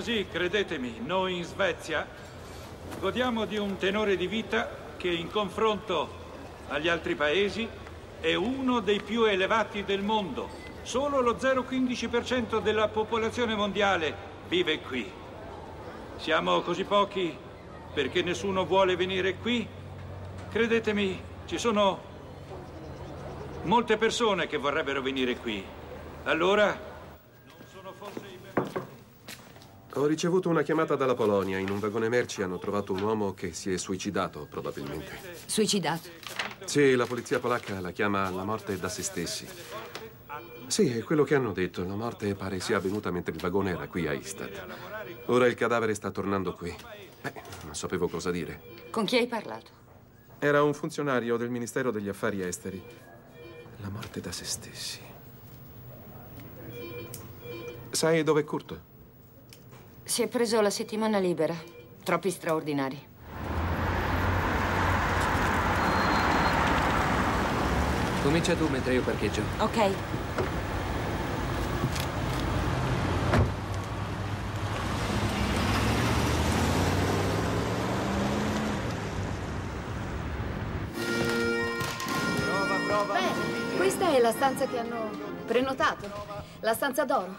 così, credetemi, noi in Svezia godiamo di un tenore di vita che in confronto agli altri paesi è uno dei più elevati del mondo. Solo lo 0,15% della popolazione mondiale vive qui. Siamo così pochi perché nessuno vuole venire qui? Credetemi, ci sono molte persone che vorrebbero venire qui. Allora, non sono forse i benvenuti. Ho ricevuto una chiamata dalla Polonia. In un vagone merci hanno trovato un uomo che si è suicidato, probabilmente. Suicidato. Sì, la polizia polacca la chiama la morte da se stessi. Sì, è quello che hanno detto. La morte pare sia avvenuta mentre il vagone era qui a Istad. Ora il cadavere sta tornando qui. Beh, non sapevo cosa dire. Con chi hai parlato? Era un funzionario del Ministero degli Affari Esteri. La morte da se stessi. Sai dove è Kurt? Si è preso la settimana libera. Troppi straordinari. Comincia tu mentre io parcheggio. Ok. Beh, questa è la stanza che hanno prenotato. La stanza d'oro.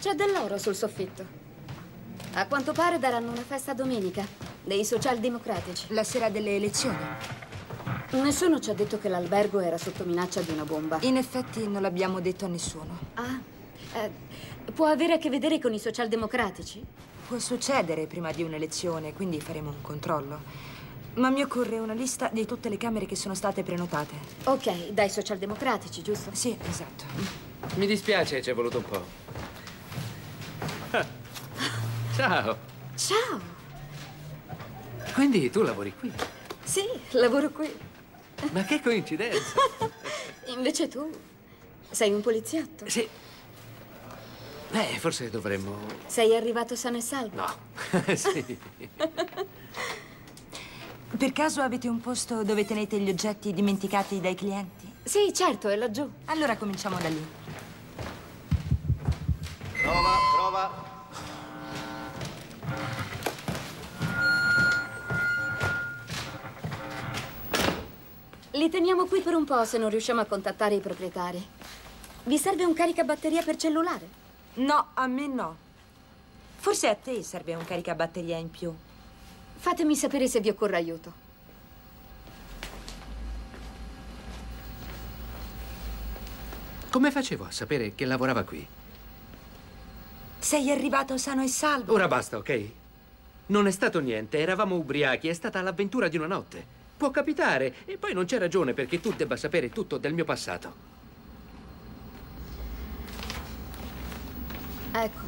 C'è dell'oro sul soffitto. A quanto pare daranno una festa domenica dei socialdemocratici. La sera delle elezioni. Nessuno ci ha detto che l'albergo era sotto minaccia di una bomba. In effetti non l'abbiamo detto a nessuno. Ah, eh, può avere a che vedere con i socialdemocratici? Può succedere prima di un'elezione, quindi faremo un controllo. Ma mi occorre una lista di tutte le camere che sono state prenotate. Ok, dai socialdemocratici, giusto? Sì, esatto. Mi dispiace, ci è voluto un po'. Ciao. Ciao! Quindi tu lavori qui? Sì, lavoro qui. Ma che coincidenza. Invece tu sei un poliziotto. Sì. Beh, forse dovremmo... Sei arrivato sano e salvo? No. sì. Per caso avete un posto dove tenete gli oggetti dimenticati dai clienti? Sì, certo, è laggiù. Allora cominciamo da lì. Prova, prova. Li teniamo qui per un po' se non riusciamo a contattare i proprietari. Vi serve un caricabatteria per cellulare? No, a me no. Forse a te serve un caricabatteria in più. Fatemi sapere se vi occorre aiuto. Come facevo a sapere che lavorava qui? Sei arrivato sano e salvo. Ora basta, ok? Non è stato niente, eravamo ubriachi, è stata l'avventura di una notte. Può capitare, e poi non c'è ragione perché tu debba sapere tutto del mio passato. Ecco,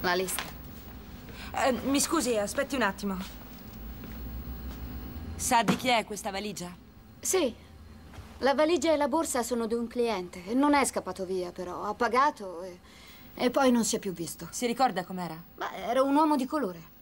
la lista. Eh, mi scusi, aspetti un attimo. Sa di chi è questa valigia? Sì, la valigia e la borsa sono di un cliente. Non è scappato via, però. Ha pagato e, e poi non si è più visto. Si ricorda com'era? Ma era un uomo di colore.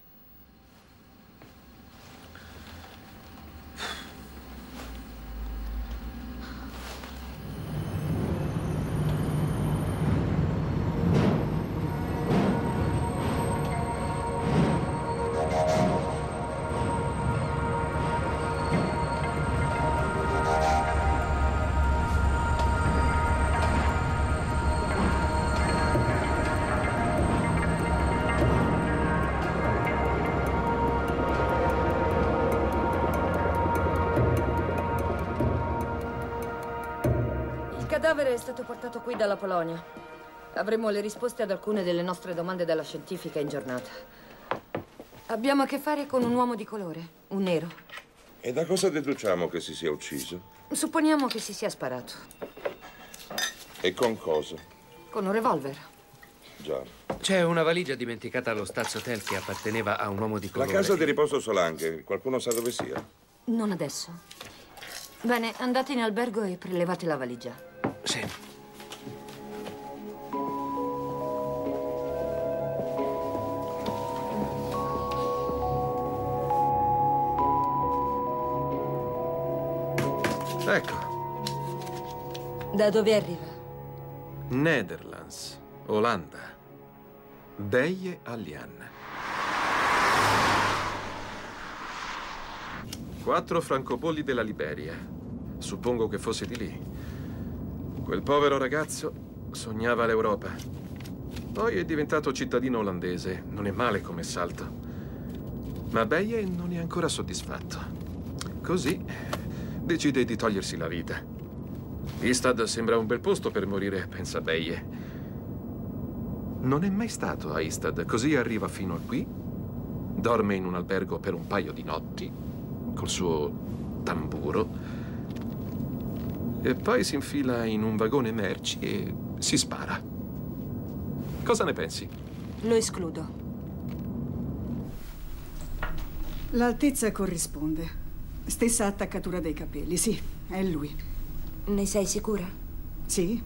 Cadavere è stato portato qui dalla Polonia. Avremo le risposte ad alcune delle nostre domande dalla scientifica in giornata. Abbiamo a che fare con un uomo di colore, un nero. E da cosa deduciamo che si sia ucciso? Supponiamo che si sia sparato. E con cosa? Con un revolver. Già. C'è una valigia dimenticata allo Staz Hotel che apparteneva a un uomo di La colore. casa di riposo Solange, qualcuno sa dove sia? Non adesso. Bene, andate in albergo e prelevate la valigia. Sì. Ecco, Da dove arriva? Netherlands, Olanda. Beie Alian. Quattro francobolli della Liberia. Suppongo che fosse di lì. Quel povero ragazzo sognava l'Europa. Poi è diventato cittadino olandese. Non è male come salto. Ma Beie non è ancora soddisfatto. Così decide di togliersi la vita. Istad sembra un bel posto per morire, pensa Beie. Non è mai stato a Istad, così arriva fino a qui, dorme in un albergo per un paio di notti, col suo tamburo, e poi si infila in un vagone merci e si spara. Cosa ne pensi? Lo escludo. L'altezza corrisponde. Stessa attaccatura dei capelli, sì, è lui. Ne sei sicura? Sì.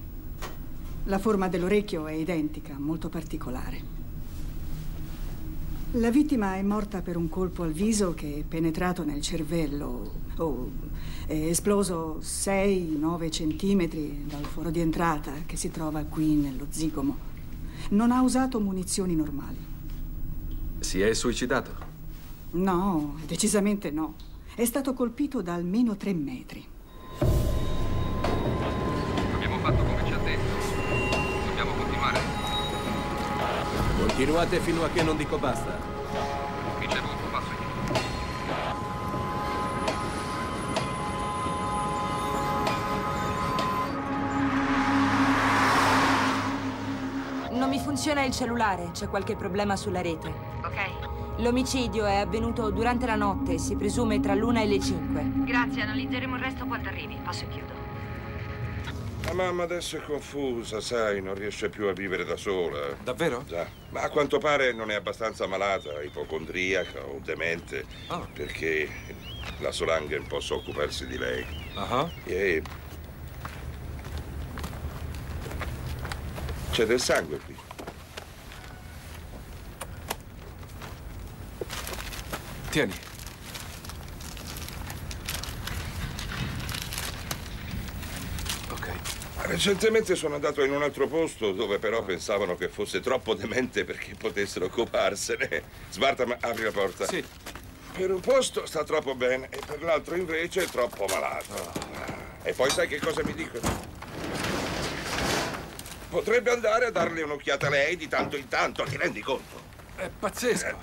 La forma dell'orecchio è identica, molto particolare. La vittima è morta per un colpo al viso che è penetrato nel cervello, o è esploso 6-9 centimetri dal foro di entrata che si trova qui nello zigomo. Non ha usato munizioni normali. Si è suicidato? No, decisamente no. È stato colpito da almeno tre metri. Continuate fino a che non dico basta. Ricevuto, passo io. Non mi funziona il cellulare, c'è qualche problema sulla rete. Ok. L'omicidio è avvenuto durante la notte, si presume tra l'una e le cinque. Grazie, analizzeremo il resto quando arrivi. Passo e chiudo. La mamma adesso è confusa, sai, non riesce più a vivere da sola. Davvero? Già, ma a quanto pare non è abbastanza malata, ipocondriaca o demente, Ah. perché la Solangen possa occuparsi di lei. Ah. E... C'è del sangue qui. Tieni. Ok. Recentemente sono andato in un altro posto dove però pensavano che fosse troppo demente perché potessero occuparsene. Sbarta, ma apri la porta. Sì. Per un posto sta troppo bene e per l'altro invece è troppo malato. E poi sai che cosa mi dicono? Potrebbe andare a darle un'occhiata a lei di tanto in tanto, ti rendi conto? È pazzesco.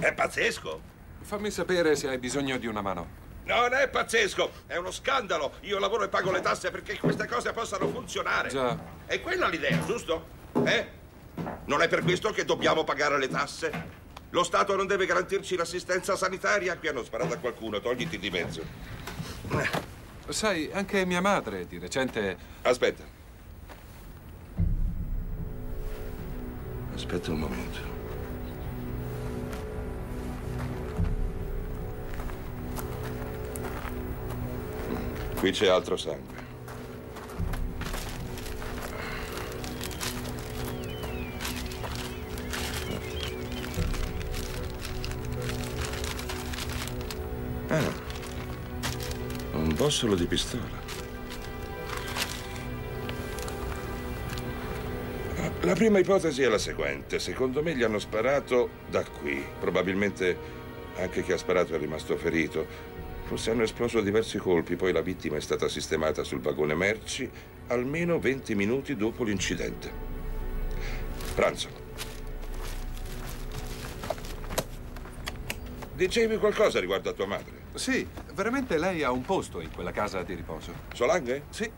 È pazzesco. Fammi sapere se hai bisogno di una mano. Non è pazzesco, è uno scandalo. Io lavoro e pago le tasse perché queste cose possano funzionare. Già. È quella l'idea, giusto? Eh? Non è per questo che dobbiamo pagare le tasse? Lo Stato non deve garantirci l'assistenza sanitaria? Qui hanno sparato a qualcuno, togliti di mezzo. Sai, anche mia madre di recente... Aspetta. Aspetta un momento. Qui c'è altro sangue. Ah, un bossolo di pistola. La prima ipotesi è la seguente. Secondo me gli hanno sparato da qui. Probabilmente anche chi ha sparato è rimasto ferito. Forse hanno esploso diversi colpi, poi la vittima è stata sistemata sul vagone merci almeno 20 minuti dopo l'incidente. Pranzo. Dicevi qualcosa riguardo a tua madre? Sì, veramente lei ha un posto in quella casa di riposo. Solanghe? Sì.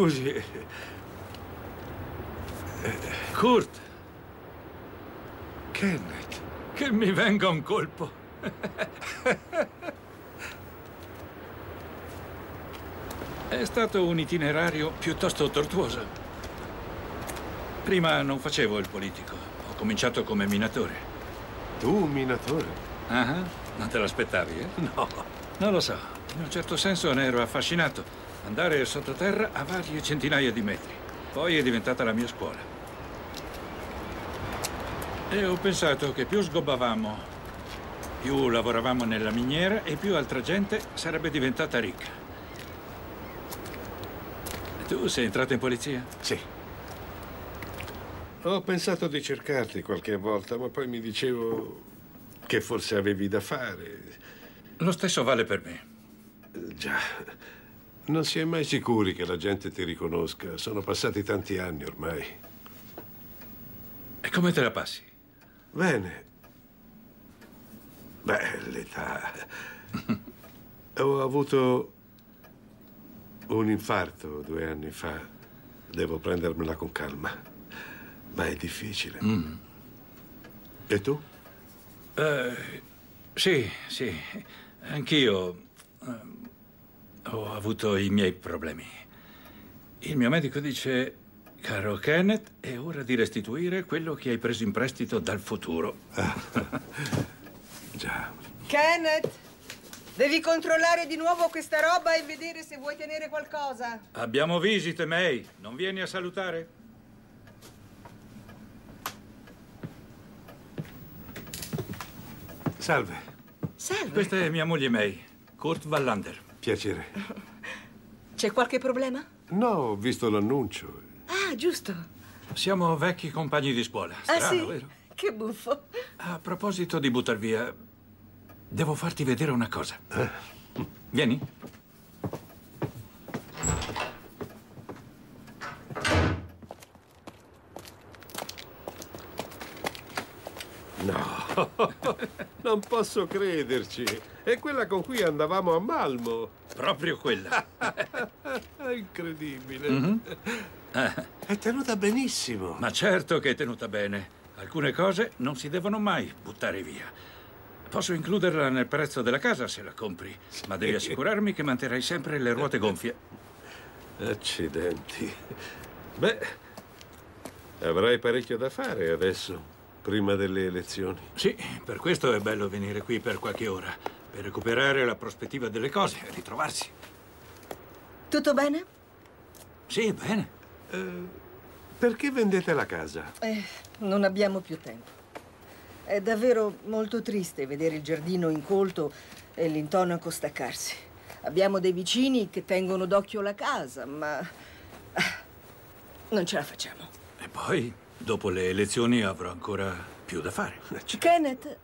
Scusi. Kurt, Kenneth. che mi venga un colpo. È stato un itinerario piuttosto tortuoso. Prima non facevo il politico. Ho cominciato come minatore. Tu, minatore? Ah, non te l'aspettavi, eh? No. Non lo so. In un certo senso ne ero affascinato. Andare sottoterra a varie centinaia di metri. Poi è diventata la mia scuola. E ho pensato che più sgobbavamo, più lavoravamo nella miniera e più altra gente sarebbe diventata ricca. Tu sei entrato in polizia? Sì. Ho pensato di cercarti qualche volta, ma poi mi dicevo che forse avevi da fare. Lo stesso vale per me. Eh, Già. Non si è mai sicuri che la gente ti riconosca. Sono passati tanti anni ormai. E come te la passi? Bene. Beh, l'età. Ho avuto un infarto due anni fa. Devo prendermela con calma. Ma è difficile. Mm. E tu? Eh, sì, sì. Anch'io eh, ho avuto i miei problemi. Il mio medico dice, caro Kenneth, è ora di restituire quello che hai preso in prestito dal futuro. Già. Kenneth, devi controllare di nuovo questa roba e vedere se vuoi tenere qualcosa. Abbiamo visite, May. Non vieni a salutare? Salve. Salve. Questa è mia moglie May, Kurt Wallander. Piacere. C'è qualche problema? No, ho visto l'annuncio. Ah, giusto. Siamo vecchi compagni di scuola. ah, Strano, sì? vero? Che buffo. A proposito di buttar via, devo farti vedere una cosa. Eh. Vieni. No, non posso crederci. È quella con cui andavamo a Malmo. Proprio quella. Incredibile. Mhm. È tenuta benissimo. Ma certo che è tenuta bene. Alcune cose non si devono mai buttare via. Posso includerla nel prezzo della casa se la compri, ma devi assicurarmi che manterrai sempre le ruote gonfie. Accidenti. Beh, avrai parecchio da fare adesso, prima delle elezioni. Sì, per questo è bello venire qui per qualche ora, per recuperare la prospettiva delle cose e ritrovarsi. Tutto bene? Sì, bene. Perché vendete la casa? Eh, non abbiamo più tempo. È davvero molto triste vedere il giardino incolto e l'intonaco staccarsi. Abbiamo dei vicini che tengono d'occhio la casa, ma ah, non ce la facciamo. E poi, dopo le elezioni, avrò ancora più da fare. Kenneth,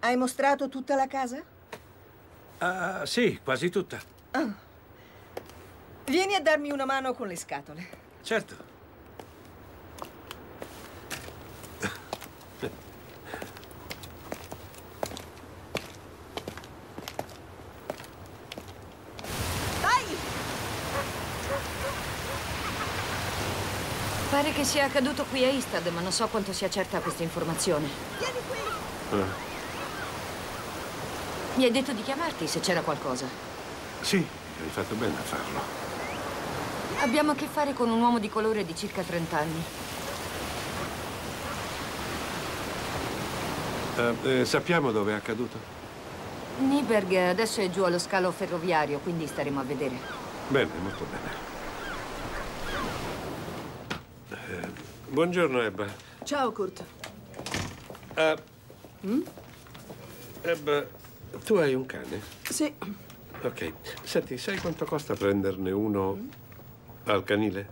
hai mostrato tutta la casa? Ah, sì, quasi tutta. Ah. Vieni a darmi una mano con le scatole. Certo. Pare che sia accaduto qui a Istad, ma non so quanto sia certa questa informazione. Eh, Mi hai detto di chiamarti se c'era qualcosa. sì, hai fatto bene a farlo. Abbiamo a che fare con un uomo di colore di circa 30 anni. Eh, eh, sappiamo dove è accaduto? Niberg adesso è giù allo scalo ferroviario, quindi staremo a vedere. Bene, molto bene. Eh, buongiorno, Ebba. Ciao, Kurt. Ah, Ebba, tu hai un cane? Sì. Ok. Senti, sai quanto costa prenderne uno al canile?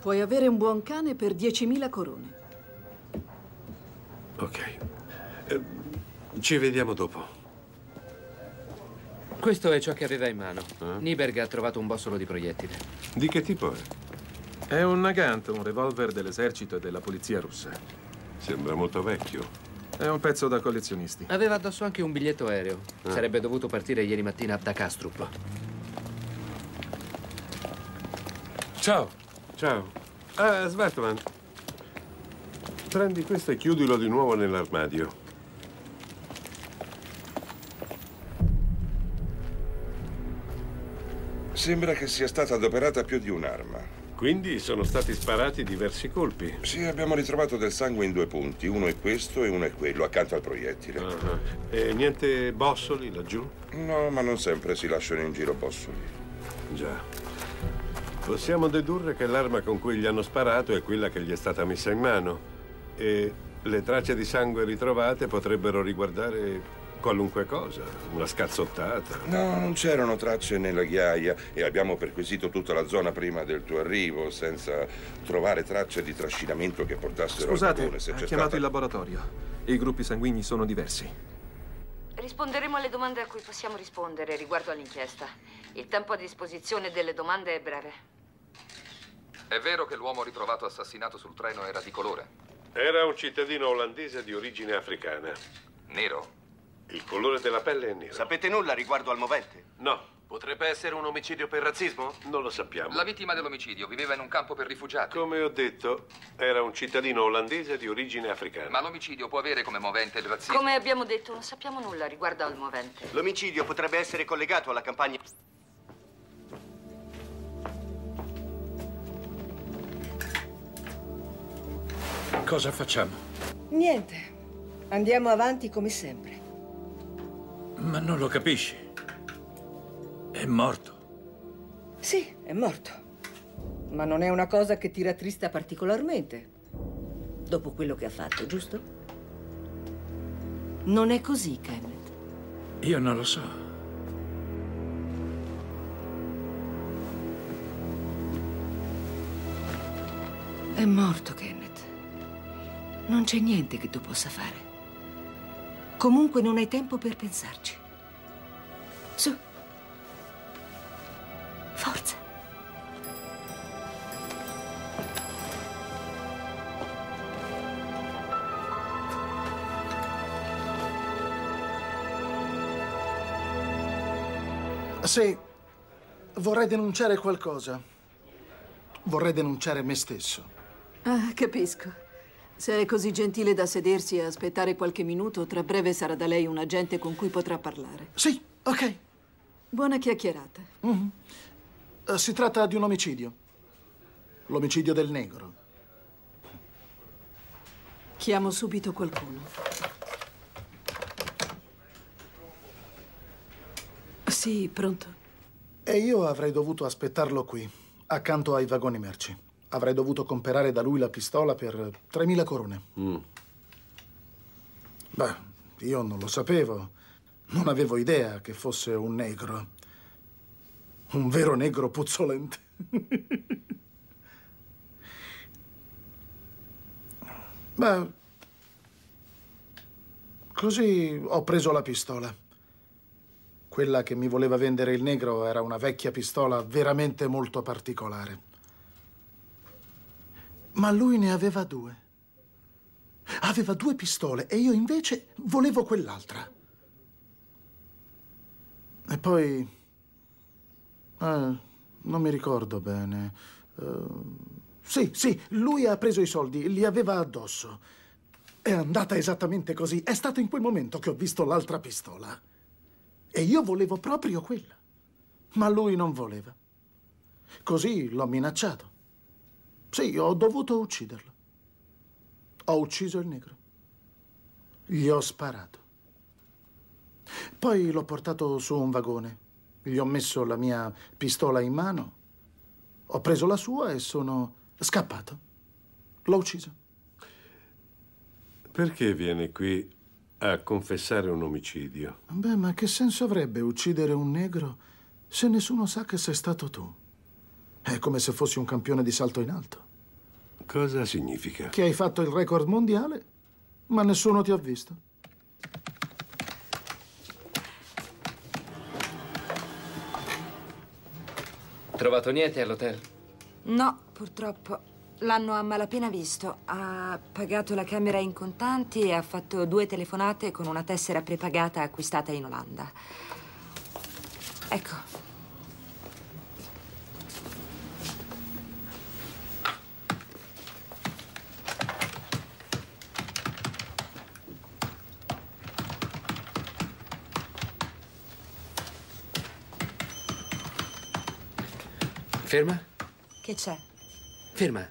Puoi avere un buon cane per 10.000 corone. Ok. Eh, ci vediamo dopo. Questo è ciò che aveva in mano. Niberg ha trovato un bossolo di proiettile. Di che tipo è? È un Nagant, un revolver dell'esercito e della polizia russa. Sembra molto vecchio. È un pezzo da collezionisti. Aveva addosso anche un biglietto aereo. Ah. Sarebbe dovuto partire ieri mattina da Kastrup. Ciao. Ciao. Ah, Svartman. Prendi questo e chiudilo di nuovo nell'armadio. Sembra che sia stata adoperata più di un'arma. Quindi sono stati sparati diversi colpi. Sì, abbiamo ritrovato del sangue in due punti. Uno è questo e uno è quello, accanto al proiettile. Uh-huh. E niente bossoli laggiù? No, ma non sempre si lasciano in giro bossoli. Già. Possiamo dedurre che l'arma con cui gli hanno sparato è quella che gli è stata messa in mano. E le tracce di sangue ritrovate potrebbero riguardare qualunque cosa, una scazzottata. No, non c'erano tracce nella ghiaia e abbiamo perquisito tutta la zona prima del tuo arrivo senza trovare tracce di trascinamento che portassero Scusate, al. Se ha chiamato stata... il laboratorio. I gruppi sanguigni sono diversi. Risponderemo alle domande a cui possiamo rispondere riguardo all'inchiesta. Il tempo a disposizione delle domande è breve. È vero che l'uomo ritrovato assassinato sul treno era di colore? Era un cittadino olandese di origine africana. Nero? Il colore della pelle è nero. Sapete nulla riguardo al movente? No. Potrebbe essere un omicidio per razzismo? Non lo sappiamo. La vittima dell'omicidio viveva in un campo per rifugiati. Come ho detto, era un cittadino olandese di origine africana. Ma l'omicidio può avere come movente il razzismo? Come abbiamo detto, non sappiamo nulla riguardo al movente. L'omicidio potrebbe essere collegato alla campagna... Cosa facciamo? Niente. Andiamo avanti come sempre. Ma non lo capisci. È morto. Sì, è morto. Ma non è una cosa che ti rattrista particolarmente. Dopo quello che ha fatto, giusto? Non è così, Kenneth. Io non lo so. È morto, Kenneth. Non c'è niente che tu possa fare. Comunque non hai tempo per pensarci. Su. Forza. Sì, vorrei denunciare qualcosa. Vorrei denunciare me stesso. Ah, capisco. Se è così gentile da sedersi e aspettare qualche minuto, tra breve sarà da lei un agente con cui potrà parlare. Sì, ok. Buona chiacchierata. Mhm. Eh, Si tratta di un omicidio. L'omicidio del negro. Chiamo subito qualcuno. Sì, pronto. E io avrei dovuto aspettarlo qui, accanto ai vagoni merci. Avrei dovuto comprare da lui la pistola per 3.000 corone. Mm. Beh, io non lo sapevo. Non avevo idea che fosse un negro. Un vero negro puzzolente. Beh, così ho preso la pistola. Quella che mi voleva vendere il negro era una vecchia pistola veramente molto particolare. Ma lui ne aveva due. Aveva due pistole e io invece volevo quell'altra. E poi... eh, non mi ricordo bene. Eh, sì, sì, lui ha preso i soldi, li aveva addosso. È andata esattamente così. È stato in quel momento che ho visto l'altra pistola. E io volevo proprio quella. Ma lui non voleva. Così l'ho minacciato. Sì, ho dovuto ucciderlo. Ho ucciso il negro. Gli ho sparato. Poi l'ho portato su un vagone. Gli ho messo la mia pistola in mano. Ho preso la sua e sono scappato. L'ho ucciso. Perché viene qui a confessare un omicidio? Beh, ma che senso avrebbe uccidere un negro se nessuno sa che sei stato tu? È come se fossi un campione di salto in alto. Cosa significa? Che hai fatto il record mondiale, ma nessuno ti ha visto. Trovato niente all'hotel? No, purtroppo. L'hanno a malapena visto. Ha pagato la camera in contanti e ha fatto due telefonate con una tessera prepagata acquistata in Olanda. Ecco. Ferma. Che c'è? Ferma.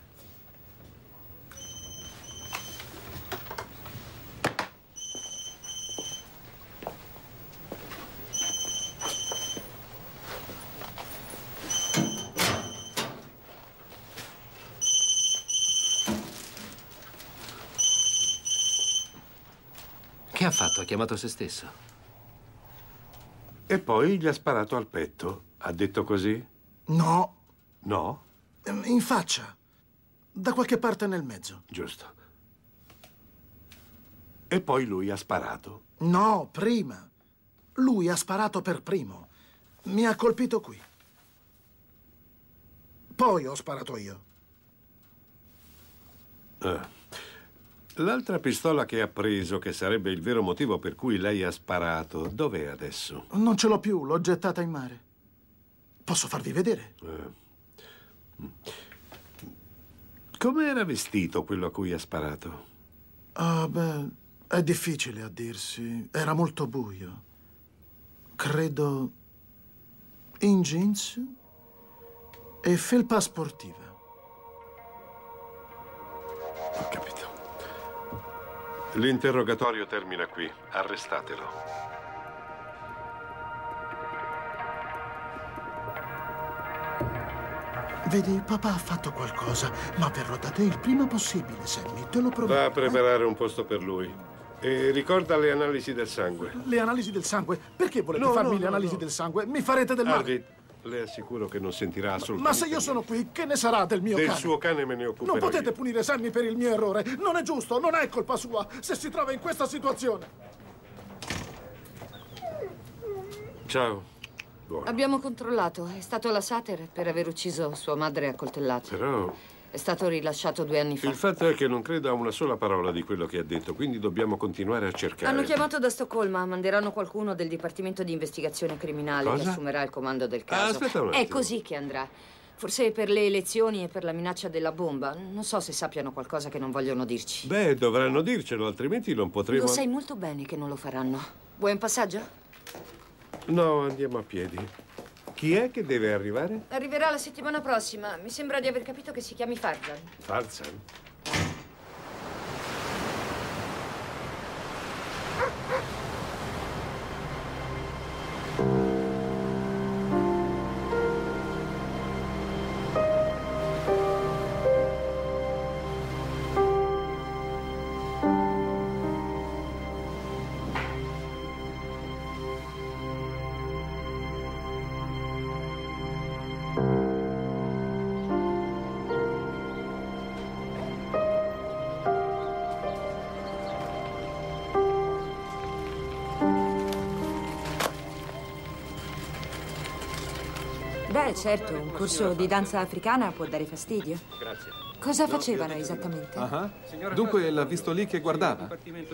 Che ha fatto? Ha chiamato se stesso. E poi gli ha sparato al petto. Ha detto così? No, No? in faccia. Da qualche parte nel mezzo. Giusto. E poi lui ha sparato. No, prima. Lui ha sparato per primo. Mi ha colpito qui. Poi ho sparato io. Ah. L'altra pistola che ha preso, che sarebbe il vero motivo per cui lei ha sparato, dov'è adesso? Non ce l'ho più, l'ho gettata in mare. Posso farvi vedere? Come era vestito quello a cui ha sparato? Ah, beh, è difficile a dirsi. Era molto buio. Credo in jeans e felpa sportiva. Ho capito. L'interrogatorio termina qui. Arrestatelo. Vedi, papà ha fatto qualcosa, ma verrò da te il prima possibile, Sammy. Te lo prometto. Va a preparare un posto per lui. E ricorda le analisi del sangue. Le analisi del sangue. Perché volete No, farmi no, le analisi no. del sangue? Mi farete del male. Arvid, le assicuro che non sentirà Ma assolutamente se io sono qui, che ne sarà del mio Del cane? suo cane me ne occuperò Non potete io. punire Sammy per il mio errore. Non è giusto, non è colpa sua se si trova in questa situazione. Ciao. Buono. Abbiamo controllato. È stato la Sater per aver ucciso sua madre a coltellate. Però È stato rilasciato due anni fa. il fatto è che non credo a una sola parola di quello che ha detto, quindi dobbiamo continuare a cercare. Hanno chiamato da Stoccolma, manderanno qualcuno del Dipartimento di Investigazione Criminale che Cosa? assumerà il comando del Ah, caso. aspetta un È attimo. così che andrà. Forse per le elezioni e per la minaccia della bomba. Non so se sappiano qualcosa che non vogliono dirci. Beh, dovranno dircelo, altrimenti non potremo... Lo sai molto bene che non lo faranno. Vuoi un passaggio? No, andiamo a piedi. Chi è che deve arrivare? Arriverà la settimana prossima. Mi sembra di aver capito che si chiami Farzan. Tarzan? Certo, un corso di danza africana può dare fastidio. Grazie. Cosa facevano esattamente? Ah, Dunque l'ha visto lì che guardava.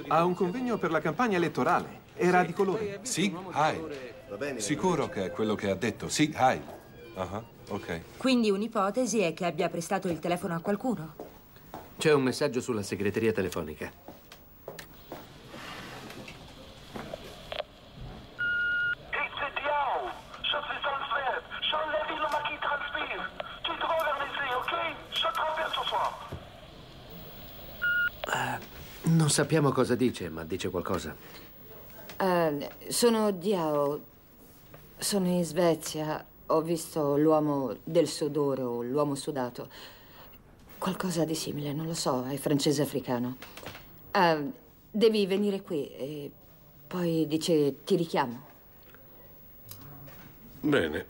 Ha un convegno per la campagna elettorale. Era di colore. Sig Heil. Sicuro che è quello che ha detto. Sig Heil. Ah, ok. Quindi un'ipotesi è che abbia prestato il telefono a qualcuno. C'è un messaggio sulla segreteria telefonica. Non sappiamo cosa dice, ma dice qualcosa. Eh, sono Diao. Sono in Svezia. Ho visto l'uomo del sudore o l'uomo sudato. Qualcosa di simile, non lo so, è francese africano. Eh, devi venire qui e poi dice ti richiamo. Bene.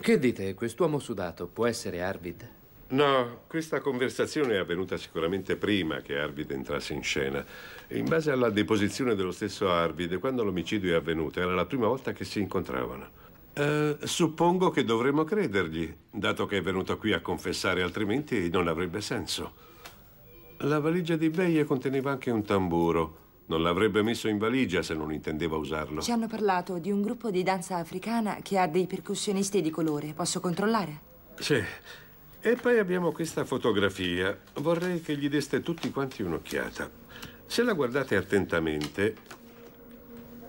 Che dite? Quest'uomo sudato può essere Arvid? No, questa conversazione è avvenuta sicuramente prima che Arvid entrasse in scena. In base alla deposizione dello stesso Arvid, quando l'omicidio è avvenuto, era la prima volta che si incontravano. Eh, suppongo che dovremmo credergli, dato che è venuto qui a confessare, altrimenti non avrebbe senso. La valigia di Beie conteneva anche un tamburo. Non l'avrebbe messo in valigia se non intendeva usarlo. Ci hanno parlato di un gruppo di danza africana che ha dei percussionisti di colore. Posso controllare? Sì. E poi abbiamo questa fotografia. Vorrei che gli deste tutti quanti un'occhiata. Se la guardate attentamente,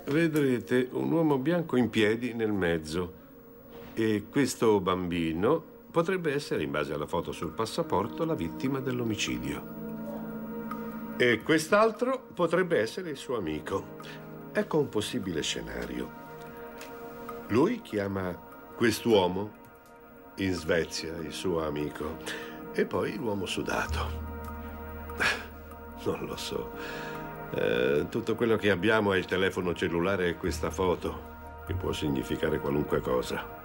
vedrete un uomo bianco in piedi nel mezzo. E questo bambino potrebbe essere, in base alla foto sul passaporto, la vittima dell'omicidio. E quest'altro potrebbe essere il suo amico. Ecco un possibile scenario. Lui chiama quest'uomo in Svezia, il suo amico, e poi l'uomo sudato. Non lo so. Eh, tutto quello che abbiamo è il telefono cellulare e questa foto, che può significare qualunque cosa.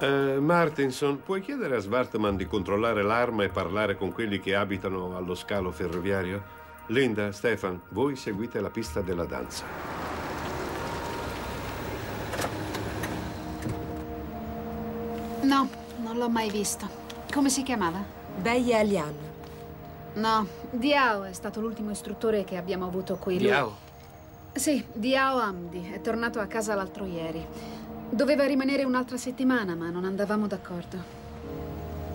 Eh, Martinson, puoi chiedere a Svartman di controllare l'arma e parlare con quelli che abitano allo scalo ferroviario? Linda, Stefan, voi seguite la pista della danza. No, non l'ho mai visto. Come si chiamava? Beie Alian. No, Diao è stato l'ultimo istruttore che abbiamo avuto qui. Lui- Diao? Sì, Diao Amdi. È tornato a casa l'altro ieri. Doveva rimanere un'altra settimana, ma non andavamo d'accordo.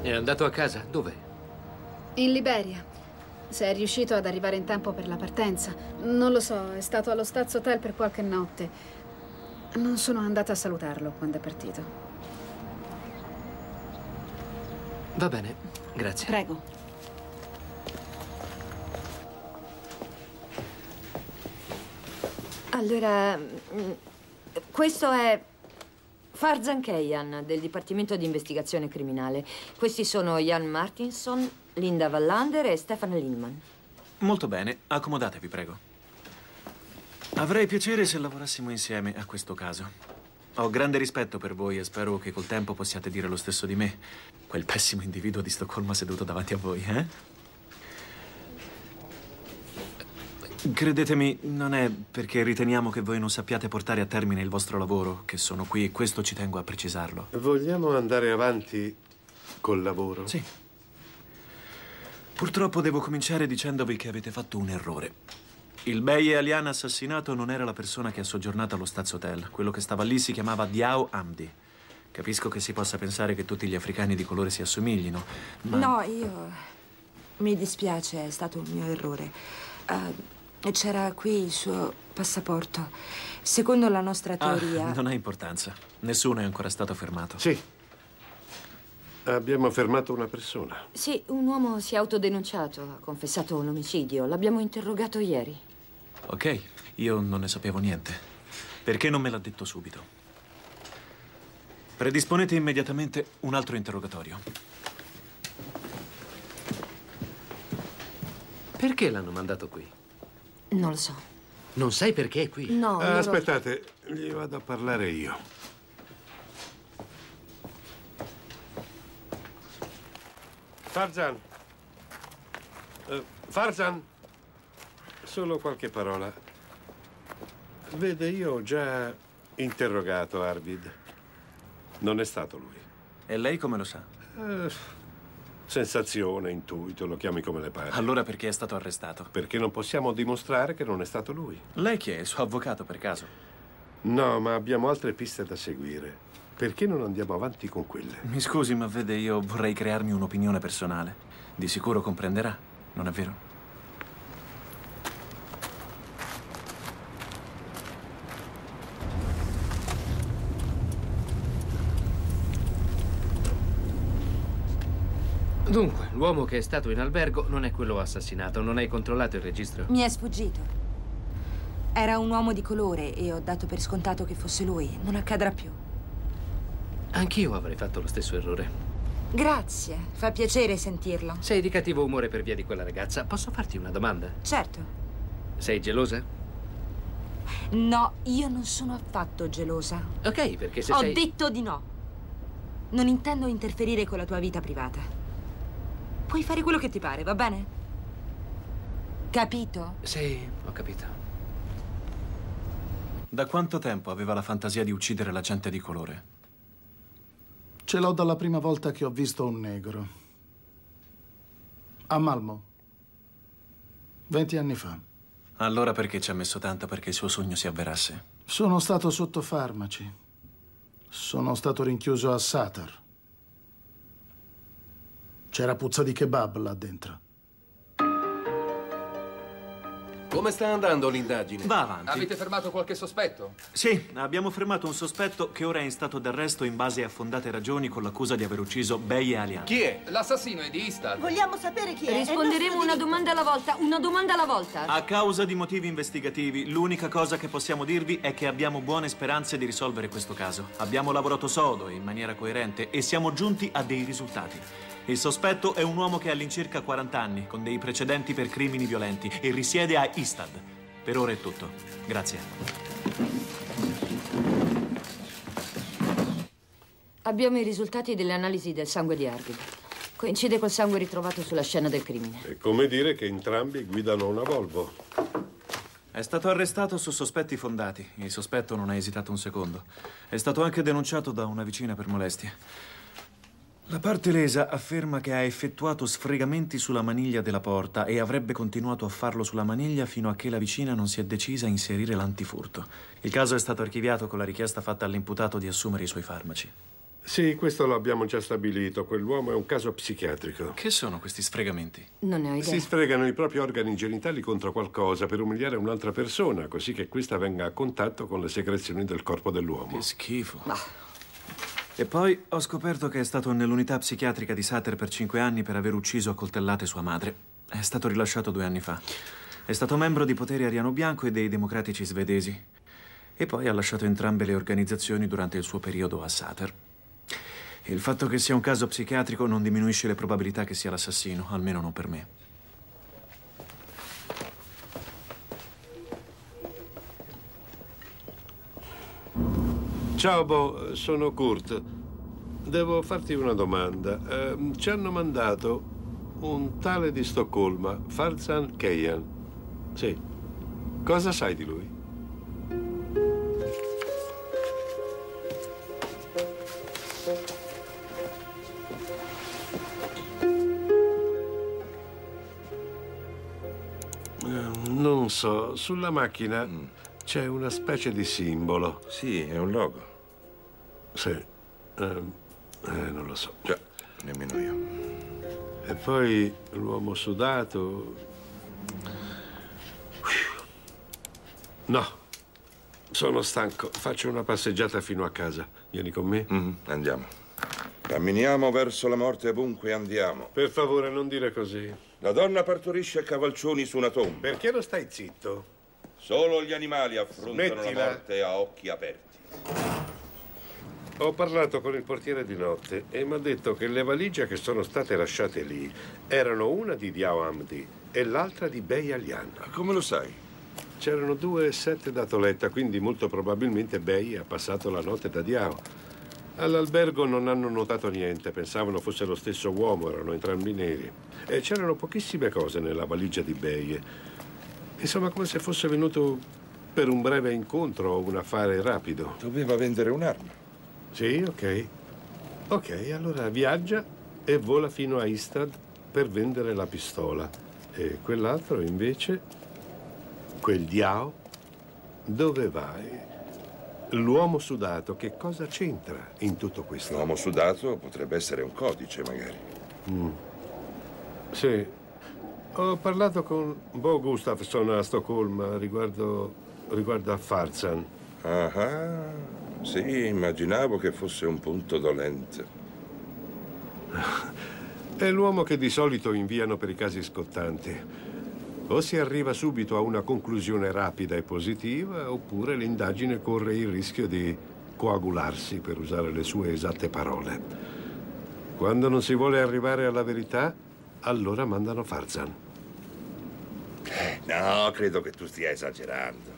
È andato a casa? Dove? In Liberia. Se è riuscito ad arrivare in tempo per la partenza. Non lo so, è stato allo Staz Hotel per qualche notte. Non sono andata a salutarlo quando è partito. Va bene, grazie. Prego. Allora, mm, questo è Farzan Keyan del Dipartimento di Investigazione Criminale. Questi sono Jan Martinson, Linda Wallander e Stefan Lindman. Molto bene, accomodatevi, prego. Avrei piacere se lavorassimo insieme a questo caso. Ho grande rispetto per voi e spero che col tempo possiate dire lo stesso di me. Quel pessimo individuo di Stoccolma seduto davanti a voi, eh? Credetemi, non è perché riteniamo che voi non sappiate portare a termine il vostro lavoro che sono qui e questo ci tengo a precisarlo. Vogliamo andare avanti col lavoro? Sì. Purtroppo devo cominciare dicendovi che avete fatto un errore. Il Beye Alian assassinato non era la persona che ha soggiornato allo Staz Hotel. Quello che stava lì si chiamava Diao Amdi. Capisco che si possa pensare che tutti gli africani di colore si assomiglino, ma... No, io... Mi dispiace, è stato un mio errore. Eh, c'era qui il suo passaporto. Secondo la nostra Ah, teoria... non ha importanza. Nessuno è ancora stato fermato. Sì. Abbiamo fermato una persona. Sì, un uomo si è autodenunciato, ha confessato un omicidio. L'abbiamo interrogato ieri. Ok, io non ne sapevo niente. Perché non me l'ha detto subito? Predisponete immediatamente un altro interrogatorio. Perché l'hanno mandato qui? Non lo so. Non sai perché è qui? No, Ah, loro- Aspettate, gli vado a parlare io. Farzan. Eh, Farzan. Solo qualche parola. Vede, io ho già interrogato Arvid. Non è stato lui. E lei come lo sa? Eh, sensazione, intuito, lo chiami come le pare. Allora perché è stato arrestato? Perché non possiamo dimostrare che non è stato lui. Lei chi è? Il suo avvocato per caso? No, ma abbiamo altre piste da seguire. Perché non andiamo avanti con quelle? Mi scusi, ma vede, io vorrei crearmi un'opinione personale. Di sicuro comprenderà, non è vero? Dunque, l'uomo che è stato in albergo non è quello assassinato. Non hai controllato il registro? Mi è sfuggito. Era un uomo di colore e ho dato per scontato che fosse lui. Non accadrà più. Anch'io avrei fatto lo stesso errore. Grazie, fa piacere sentirlo. Sei di cattivo umore per via di quella ragazza. Posso farti una domanda? Certo. Sei gelosa? No, io non sono affatto gelosa. Ok, perché se Ho sei... detto di no. Non intendo interferire con la tua vita privata. Puoi fare quello che ti pare, va bene? Capito? Sì, ho capito. Da quanto tempo aveva la fantasia di uccidere la gente di colore? Ce l'ho dalla prima volta che ho visto un negro. A Malmo. Venti anni fa. Allora perché ci ha messo tanto perché il suo sogno si avverasse? Sono stato sotto farmaci. Sono stato rinchiuso a Satar. C'era puzza di kebab là dentro. Come sta andando l'indagine? Va avanti. Avete fermato qualche sospetto? Sì, abbiamo fermato un sospetto che ora è in stato d'arresto in base a fondate ragioni con l'accusa di aver ucciso Bey e Alian. Chi è? L'assassino è di Istad. Vogliamo sapere chi è. Risponderemo una domanda alla volta, una domanda alla volta. A causa di motivi investigativi, l'unica cosa che possiamo dirvi è che abbiamo buone speranze di risolvere questo caso. Abbiamo lavorato sodo, in maniera coerente, e siamo giunti a dei risultati. Il sospetto è un uomo che ha all'incirca 40 anni, con dei precedenti per crimini violenti, e risiede a Istad. Per ora è tutto. Grazie. Abbiamo i risultati delle analisi del sangue di Arvid. Coincide col sangue ritrovato sulla scena del crimine. È come dire che entrambi guidano una Volvo. È stato arrestato su sospetti fondati. Il sospetto non ha esitato un secondo. È stato anche denunciato da una vicina per molestie. La parte lesa afferma che ha effettuato sfregamenti sulla maniglia della porta e avrebbe continuato a farlo sulla maniglia fino a che la vicina non si è decisa a inserire l'antifurto. Il caso è stato archiviato con la richiesta fatta all'imputato di assumere i suoi farmaci. Sì, questo lo abbiamo già stabilito. Quell'uomo è un caso psichiatrico. Che sono questi sfregamenti? Non ne ho idea. Si sfregano i propri organi genitali contro qualcosa per umiliare un'altra persona, così che questa venga a contatto con le secrezioni del corpo dell'uomo. Che schifo. E poi ho scoperto che è stato nell'unità psichiatrica di Sater per cinque anni per aver ucciso a coltellate sua madre. È stato rilasciato due anni fa. È stato membro di Potere Ariano Bianco e dei Democratici Svedesi. E poi ha lasciato entrambe le organizzazioni durante il suo periodo a Sater. Il fatto che sia un caso psichiatrico non diminuisce le probabilità che sia l'assassino, almeno non per me. Ciao Bo, sono Kurt. Devo farti una domanda. Eh, ci hanno mandato un tale di Stoccolma, Farzan Keyan. Sì. Cosa sai di lui? Eh, Non so, sulla macchina c'è una specie di simbolo. Sì, è un logo. Sì. Ehm, eh, non lo so. Già, nemmeno io. E poi l'uomo sudato. No, sono stanco. Faccio una passeggiata fino a casa. Vieni con me? Andiamo. Camminiamo verso la morte ovunque andiamo. Per favore, non dire così. La donna partorisce a cavalcioni su una tomba. Perché non stai zitto? Solo gli animali affrontano Smettila. la morte a occhi aperti. Ho parlato con il portiere di notte e mi ha detto che le valigie che sono state lasciate lì erano una di Diao Amdi e l'altra di Bey Alian. Come lo sai? C'erano due sette da Toletta, quindi molto probabilmente Bey ha passato la notte da Diao. All'albergo non hanno notato niente, pensavano fosse lo stesso uomo, erano entrambi neri. E c'erano pochissime cose nella valigia di Bey. Insomma, come se fosse venuto per un breve incontro o un affare rapido. Doveva vendere un'arma. Sì, ok. Ok, allora viaggia e vola fino a Istad per vendere la pistola. E quell'altro invece, quel Diao, dove vai? L'uomo sudato, che cosa c'entra in tutto questo? L'uomo sudato potrebbe essere un codice, magari. Mm. Sì. Ho parlato con Bo Gustafsson a Stoccolma riguardo, riguardo a Farzan. Ah, sì, immaginavo che fosse un punto dolente. È l'uomo che di solito inviano per i casi scottanti. O si arriva subito a una conclusione rapida e positiva, oppure l'indagine corre il rischio di coagularsi, per usare le sue esatte parole. Quando non si vuole arrivare alla verità, allora mandano Farzan. No, credo che tu stia esagerando.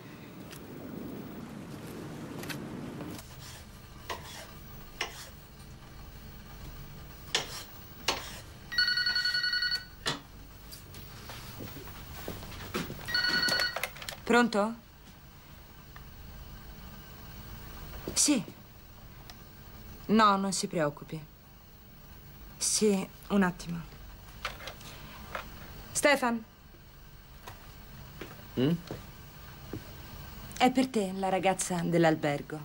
Pronto? Sì. No, non si preoccupi. Sì, un attimo. Stefan, Mm? è per te la ragazza dell'albergo.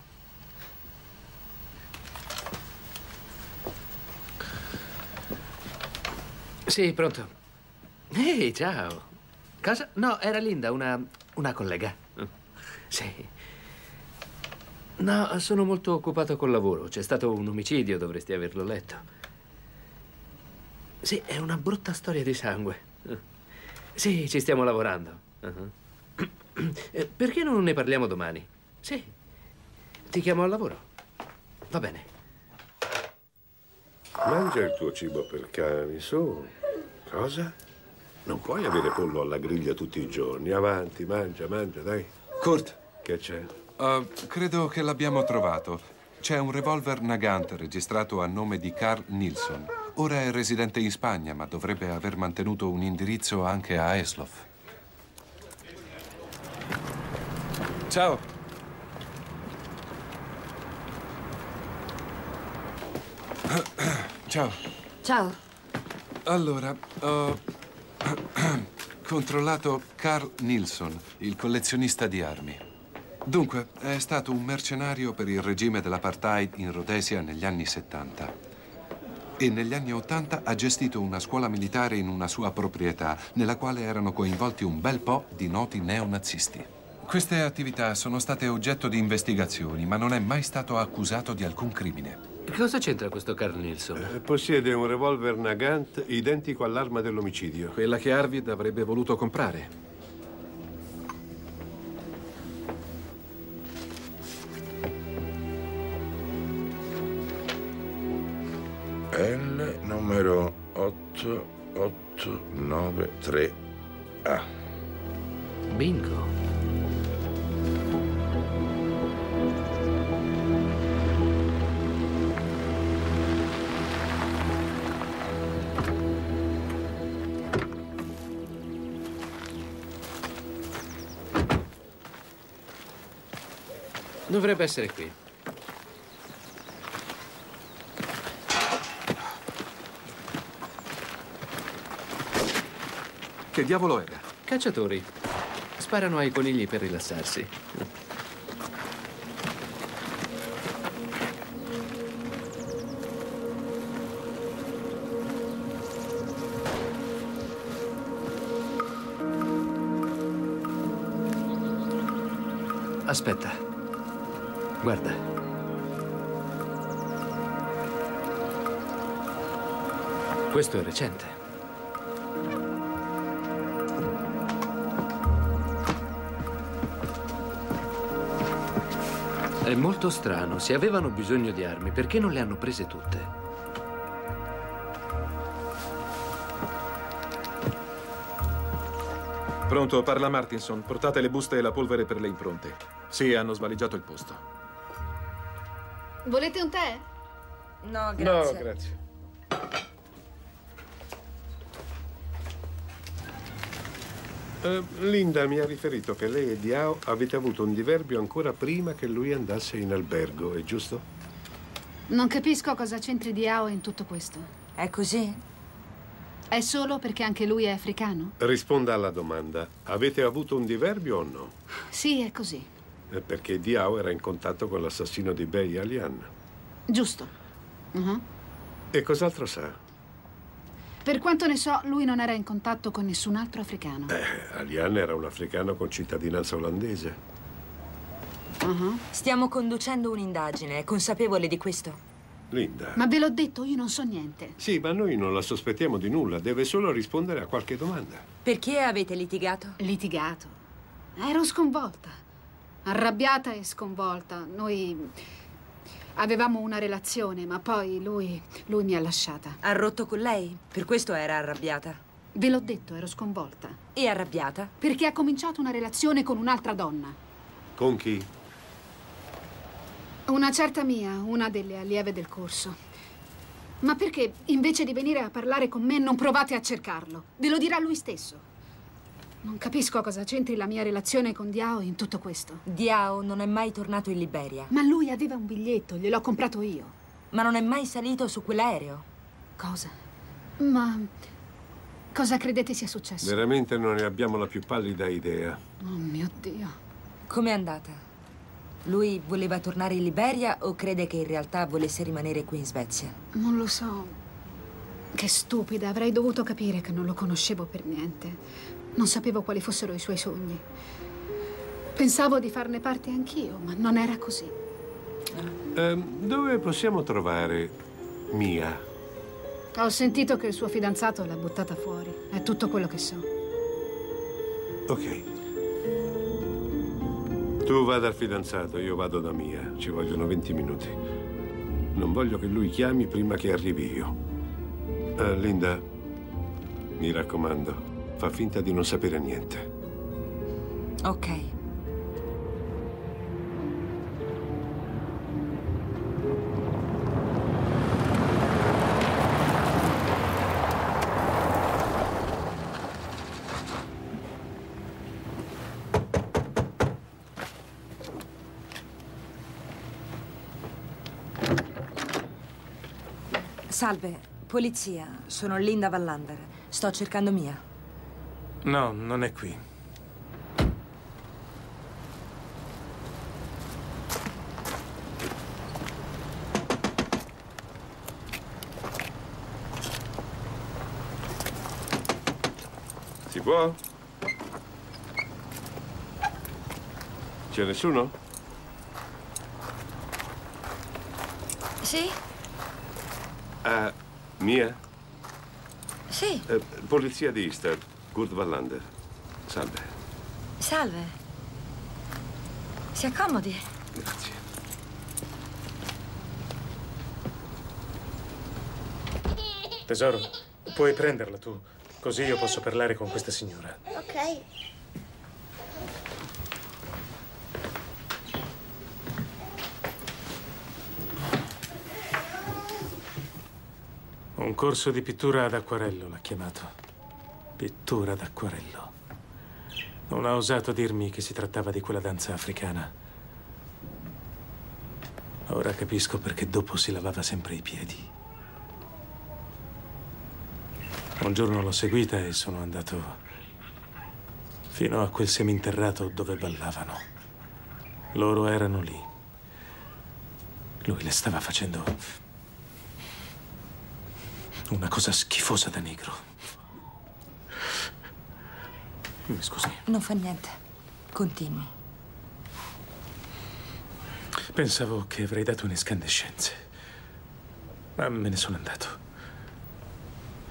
Sì, pronto. Ehi, ciao. Cosa? No, era Linda, una, una collega. Sì. No, sono molto occupato col lavoro. C'è stato un omicidio, dovresti averlo letto. Sì, è una brutta storia di sangue. Sì, ci stiamo lavorando. Uh-huh. Eh, Perché non ne parliamo domani? Sì. Ti chiamo al lavoro. Va bene. Mangia il tuo cibo per cani, su. Cosa? Non puoi avere pollo alla griglia tutti i giorni. Avanti, mangia, mangia, dai. Kurt. Che c'è? Uh, credo che l'abbiamo trovato. C'è un revolver Nagant registrato a nome di Carl Nilsson. Ora è residente in Spagna, ma dovrebbe aver mantenuto un indirizzo anche a Eslof. Ciao. Ciao. Ciao. Allora, ho controllato Carl Nilsson, il collezionista di armi. Dunque, è stato un mercenario per il regime dell'apartheid in Rhodesia negli anni 70. E negli anni 80 ha gestito una scuola militare in una sua proprietà, nella quale erano coinvolti un bel po' di noti neonazisti. Queste attività sono state oggetto di investigazioni, ma non è mai stato accusato di alcun crimine. Cosa c'entra questo Carl Nilsson? Eh, Possiede un revolver Nagant identico all'arma dell'omicidio. Quella che Arvid avrebbe voluto comprare. L numero 8893A. Bingo. Dovrebbe essere qui. Che diavolo era? Cacciatori. Sparano ai conigli per rilassarsi. Aspetta. Guarda. Questo è recente. È molto strano. Se avevano bisogno di armi, perché non le hanno prese tutte? Pronto, parla Martinson. Portate le buste e la polvere per le impronte. Sì, hanno svaligiato il posto. Volete un tè? No, No, grazie. Eh, Linda mi ha riferito che lei e Diao avete avuto un diverbio ancora prima che lui andasse in albergo, è giusto? Non capisco cosa c'entri Diao in tutto questo. È così? È solo perché anche lui è africano? Risponda alla domanda. Avete avuto un diverbio o no? Sì, è così. Eh, Perché Diao era in contatto con l'assassino di Bei Alian. Giusto. Mhm. E cos'altro sa? Per quanto ne so, lui non era in contatto con nessun altro africano. Eh, Alian era un africano con cittadinanza olandese. Mhm. Stiamo conducendo un'indagine. È consapevole di questo? Linda. Ma ve l'ho detto, io non so niente. Sì, ma noi non la sospettiamo di nulla. Deve solo rispondere a qualche domanda. Perché avete litigato? Litigato? Ero sconvolta. Arrabbiata e sconvolta. Noi avevamo una relazione, ma poi lui, lui mi ha lasciata. Ha rotto con lei? Per questo era arrabbiata. Ve l'ho detto, ero sconvolta. E arrabbiata? Perché ha cominciato una relazione con un'altra donna. Con chi? Una certa mia, una delle allieve del corso. Ma perché invece di venire a parlare con me non provate a cercarlo? Ve lo dirà lui stesso. Non capisco cosa c'entri la mia relazione con Diao in tutto questo. Diao non è mai tornato in Liberia. Ma lui aveva un biglietto, gliel'ho comprato io. Ma non è mai salito su quell'aereo. Cosa? Ma cosa credete sia successo? Veramente non ne abbiamo la più pallida idea. Oh mio Dio. Com'è andata? Lui voleva tornare in Liberia o crede che in realtà volesse rimanere qui in Svezia? Non lo so. Che stupida, avrei dovuto capire che non lo conoscevo per niente. Non sapevo quali fossero i suoi sogni. Pensavo di farne parte anch'io, ma non era così. Ehm, dove possiamo trovare Mia? Ho sentito che il suo fidanzato l'ha buttata fuori. È tutto quello che so. Ok. Tu va dal fidanzato, io vado da Mia. Ci vogliono 20 minuti. Non voglio che lui chiami prima che arrivi io. Eh, Linda, mi raccomando, fa finta di non sapere niente. Ok. Salve, polizia. Sono Linda Wallander. Sto cercando Mia. No, non è qui. Si può? C'è nessuno? Sì? Ah, Mia? Sì. Eh, polizia di Easter, Kurt Wallander. Salve. Salve. Si accomodi. Grazie. Tesoro, puoi prenderla tu, così io posso parlare con questa signora. Ok. Un corso di pittura ad acquarello l'ha chiamato. Pittura d'acquarello. Non ha osato dirmi che si trattava di quella danza africana. Ora capisco perché dopo si lavava sempre i piedi. Un giorno l'ho seguita e sono andato fino a quel seminterrato dove ballavano. Loro erano lì. Lui le stava facendo una cosa schifosa da negro. Mi scusi. Non fa niente. Continui. Pensavo che avrei dato un'escandescenze. Ma me ne sono andato.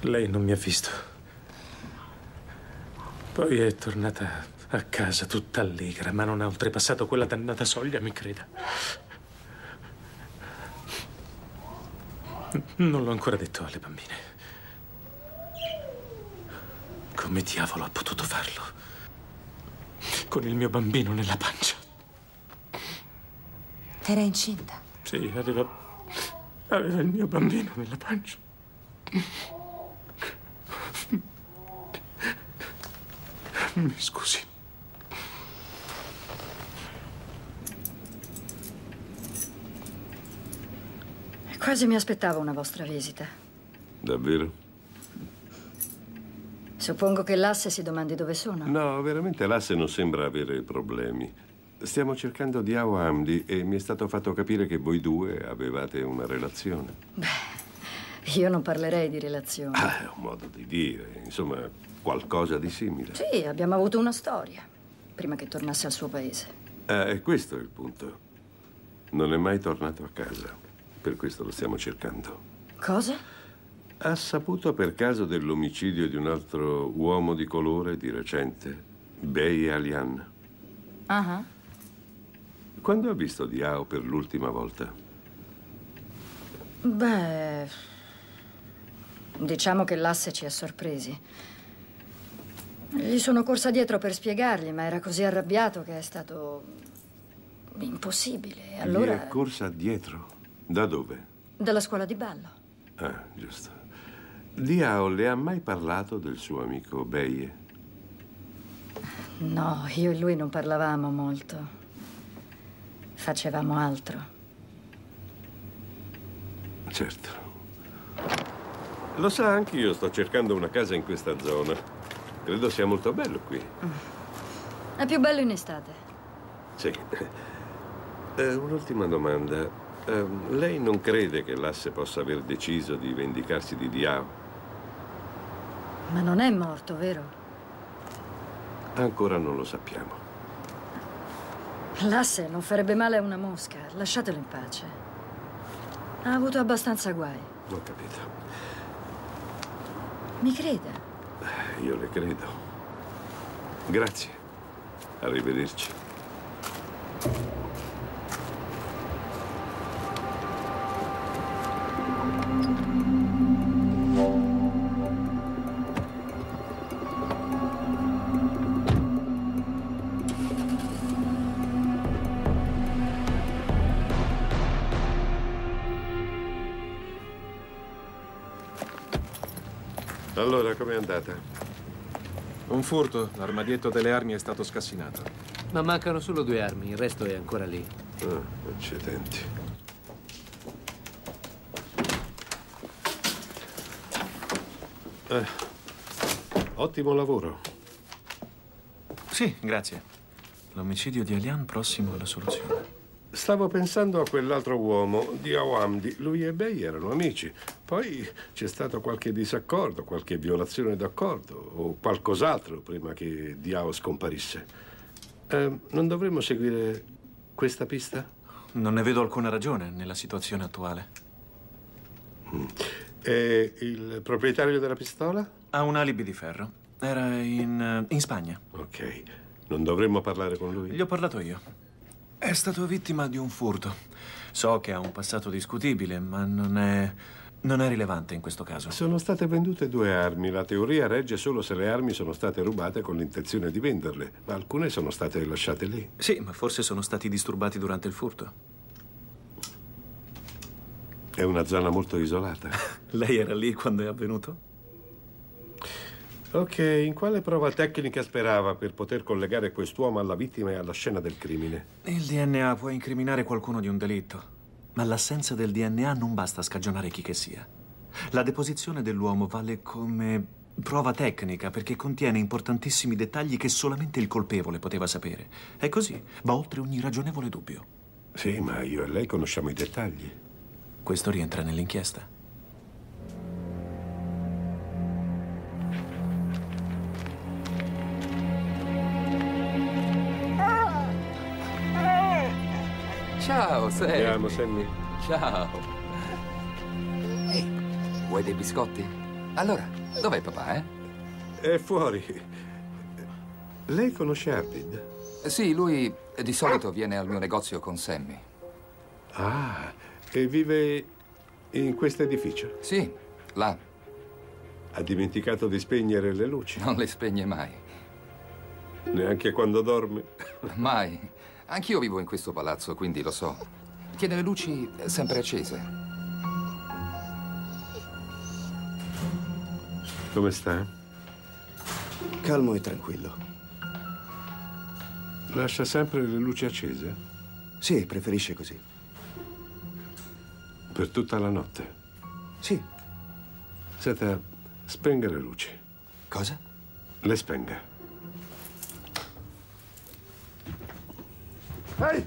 Lei non mi ha visto. Poi è tornata a casa tutta allegra, ma non ha oltrepassato quella dannata soglia, mi creda. Non l'ho ancora detto alle bambine. Come diavolo ha potuto farlo? Con il mio bambino nella pancia. Era incinta. Sì, aveva. aveva il mio bambino nella pancia. Mi scusi. Quasi mi aspettavo una vostra visita. Davvero? Suppongo che l'asse si domandi dove sono. No, veramente l'asse non sembra avere problemi. Stiamo cercando di Hamdi e mi è stato fatto capire che voi due avevate una relazione. Io non parlerei di relazioni. Ah, è un modo di dire, insomma, qualcosa di simile. Sì, abbiamo avuto una storia, prima che tornasse al suo paese. Ah, e questo è il punto. Non è mai tornato a casa. Per questo lo stiamo cercando. Cosa? Ha saputo per caso dell'omicidio di un altro uomo di colore di recente? Bey Alian. Ah, Quando ha visto Diao per l'ultima volta? Beh, diciamo che l'asse ci ha sorpresi. Gli sono corsa dietro per spiegargli, ma era così arrabbiato che è stato impossibile. E Gli allora, è corsa dietro. Da dove? dalla scuola di ballo. Ah, giusto. Diao le ha mai parlato del suo amico Beye? No, io e lui non parlavamo molto. Facevamo altro. Certo. Lo sa, anche io sto cercando una casa in questa zona. Credo sia molto bello qui. È più bello in estate. Sì. Eh, un'ultima domanda. Eh, lei non crede che l'asse possa aver deciso di vendicarsi di Diao? Ma non è morto, vero? Ancora non lo sappiamo. L'asse non farebbe male a una mosca. Lasciatelo in pace. Ha avuto abbastanza guai. Ho capito. Mi creda. Io le credo. Grazie. Arrivederci. Andata? Un furto. L'armadietto delle armi è stato scassinato. Ma mancano solo due armi, il resto è ancora lì. Ah, accidenti. Eh, ottimo lavoro. Sì, grazie. L'omicidio di Elian prossimo alla soluzione. Stavo pensando a quell'altro uomo, di Awamdi. Lui e Bey erano amici. Poi c'è stato qualche disaccordo, qualche violazione d'accordo o qualcos'altro prima che Diao scomparisse. Eh, non dovremmo seguire questa pista? Non ne vedo alcuna ragione nella situazione attuale. Mm. E il proprietario della pistola? Ha un alibi di ferro. Era in, in Spagna. Ok. Non dovremmo parlare con lui? Gli ho parlato io. È stato vittima di un furto. So che ha un passato discutibile, ma non è... non è rilevante in questo caso. Sono state vendute due armi. La teoria regge solo se le armi sono state rubate con l'intenzione di venderle, ma alcune sono state lasciate lì. Sì, ma forse sono stati disturbati durante il furto. È una zona molto isolata. Lei era lì quando è avvenuto? Ok, in quale prova tecnica sperava per poter collegare quest'uomo alla vittima e alla scena del crimine? Il DNA può incriminare qualcuno di un delitto, ma l'assenza del DNA non basta a scagionare chi che sia. La deposizione dell'uomo vale come prova tecnica perché contiene importantissimi dettagli che solamente il colpevole poteva sapere. È così, va oltre ogni ragionevole dubbio. Sì, ma io e lei conosciamo i dettagli. Questo rientra nell'inchiesta. Ciao, Sammy. Andiamo, Sammy. Ciao. Ehi, vuoi dei biscotti? Allora, dov'è papà, eh? È fuori. Lei conosce Arvid? Sì, lui di solito viene al mio negozio con Sammy. Ah, e vive in questo edificio? Sì, là. Ha dimenticato di spegnere le luci? Non le spegne mai. Neanche quando dorme? Mai. Anch'io vivo in questo palazzo, quindi lo so. Tiene le luci sempre accese. Come sta? Calmo e tranquillo. Lascia sempre le luci accese? Sì, preferisce così. Per tutta la notte? Sì. Senta, spenga le luci. Cosa? Le spenga. Ehi!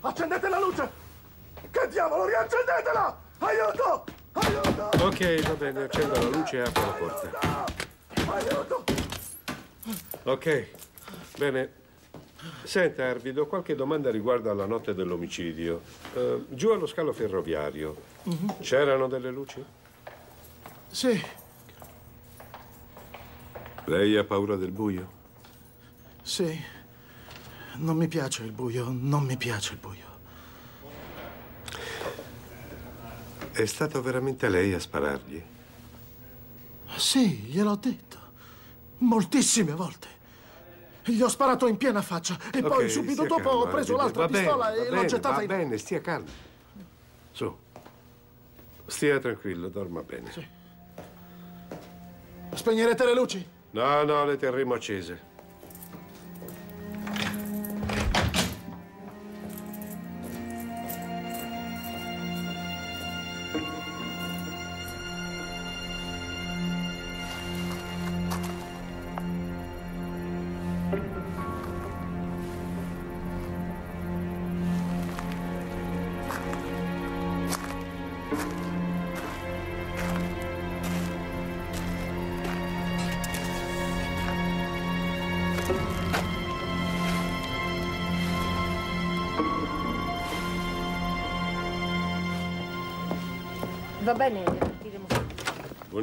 Accendete la luce! Che diavolo, riaccendetela! Aiuto! Aiuto! Ok, va bene, accendo la luce e apro la porta. Aiuto! Ok, bene. Senta, Arvid, ho qualche domanda riguardo alla notte dell'omicidio. Eh, giù allo scalo ferroviario, Mhm. c'erano delle luci? Sì, Lei ha paura del buio? sì. Non mi piace il buio, non mi piace il buio. È stato veramente lei a sparargli? Sì, gliel'ho detto. Moltissime volte. Gli ho sparato in piena faccia e Ok, poi subito dopo calmo, ho preso l'altra Va bene, pistola va e l'ho bene, gettata Va in... bene, stia calmo. Su. Stia tranquillo, dorma bene. Spegnerete le luci? No, no, le terremo accese.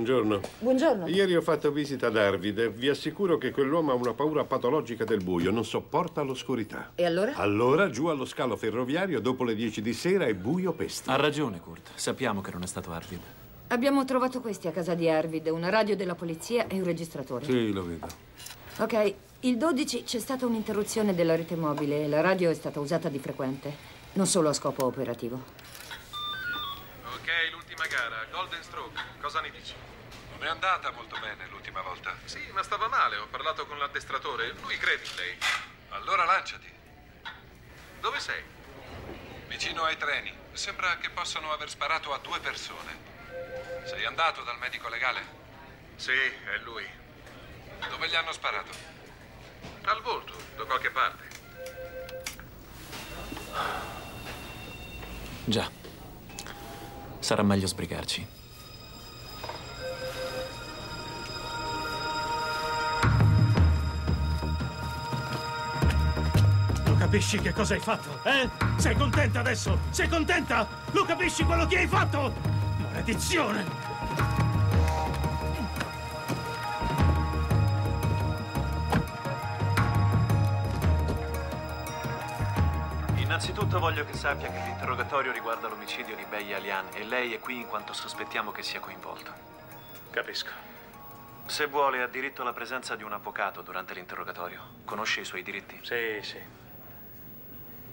Buongiorno. Buongiorno. Ieri ho fatto visita ad Arvid e vi assicuro che quell'uomo ha una paura patologica del buio, non sopporta l'oscurità. E allora? Allora, giù allo scalo ferroviario, dopo le 10 di sera, è buio peste. Ha ragione, Kurt. Sappiamo che non è stato Arvid. Abbiamo trovato questi a casa di Arvid, una radio della polizia e un registratore. Sì, lo vedo. Ok, il 12 c'è stata un'interruzione della rete mobile e la radio è stata usata di frequente, non solo a scopo operativo. L'ultima gara, Golden Stroke. Cosa ne dici? Non è andata molto bene l'ultima volta. Sì, ma stava male. Ho parlato con l'addestratore. Lui crede in lei. Allora lanciati. Dove sei? Vicino ai treni. Sembra che possano aver sparato a due persone. Sei andato dal medico legale? Sì, è lui. Dove gli hanno sparato? Al volto, da qualche parte. Già. Sarà meglio sbrigarci. Lo capisci che cosa hai fatto, eh? Sei contenta adesso? Sei contenta? Lo capisci quello che hai fatto? Maledizione! Innanzitutto voglio che sappia che l'interrogatorio riguarda l'omicidio di Bey Alian e lei è qui in quanto sospettiamo che sia coinvolta. Capisco. Se vuole, ha diritto alla presenza di un avvocato durante l'interrogatorio. Conosce i suoi diritti? Sì, sì.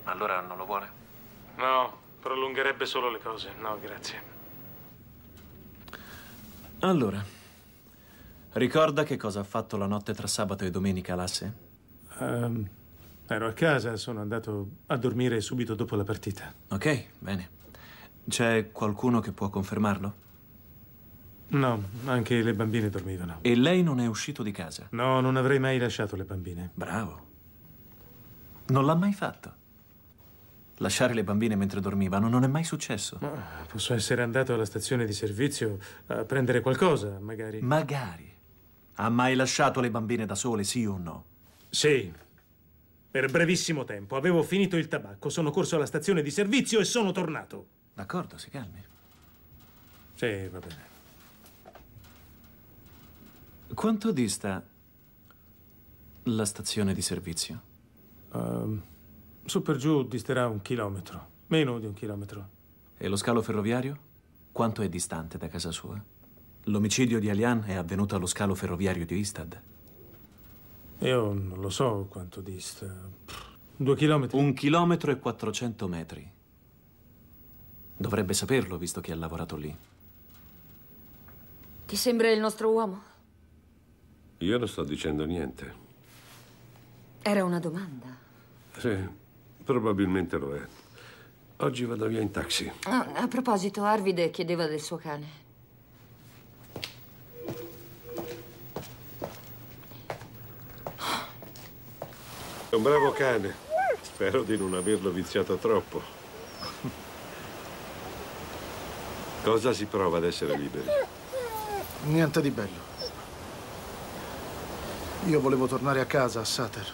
Allora non lo vuole? No, prolungherebbe solo le cose. No, grazie. Allora, ricorda che cosa ha fatto la notte tra sabato e domenica all'asse? Ehm, ero a casa, sono andato a dormire subito dopo la partita. Ok, bene. C'è qualcuno che può confermarlo? No, anche le bambine dormivano. E lei non è uscito di casa? No, non avrei mai lasciato le bambine. Bravo. Non l'ha mai fatto. Lasciare le bambine mentre dormivano non è mai successo. Ma posso essere andato alla stazione di servizio a prendere qualcosa, magari. Magari. Ha mai lasciato le bambine da sole, sì o no? Sì. Per brevissimo tempo. Avevo finito il tabacco, sono corso alla stazione di servizio e sono tornato. D'accordo, si calmi. Sì, va bene. Quanto dista la stazione di servizio? Ehm, su per giù disterà un chilometro. Meno di un chilometro. E lo scalo ferroviario? Quanto è distante da casa sua? L'omicidio di Alian è avvenuto allo scalo ferroviario di Istad. Io non lo so quanto dista. Pff, Due chilometri? Un chilometro e 400 metri. Dovrebbe saperlo, visto che ha lavorato lì. Ti sembra il nostro uomo? Io non sto dicendo niente. Era una domanda. Sì, probabilmente lo è. Oggi vado via in taxi. Ah, a proposito, Arvide chiedeva del suo cane. È un bravo cane. Spero di non averlo viziato troppo. Cosa si prova ad essere liberi? Niente di bello. Io volevo tornare a casa, a Sater.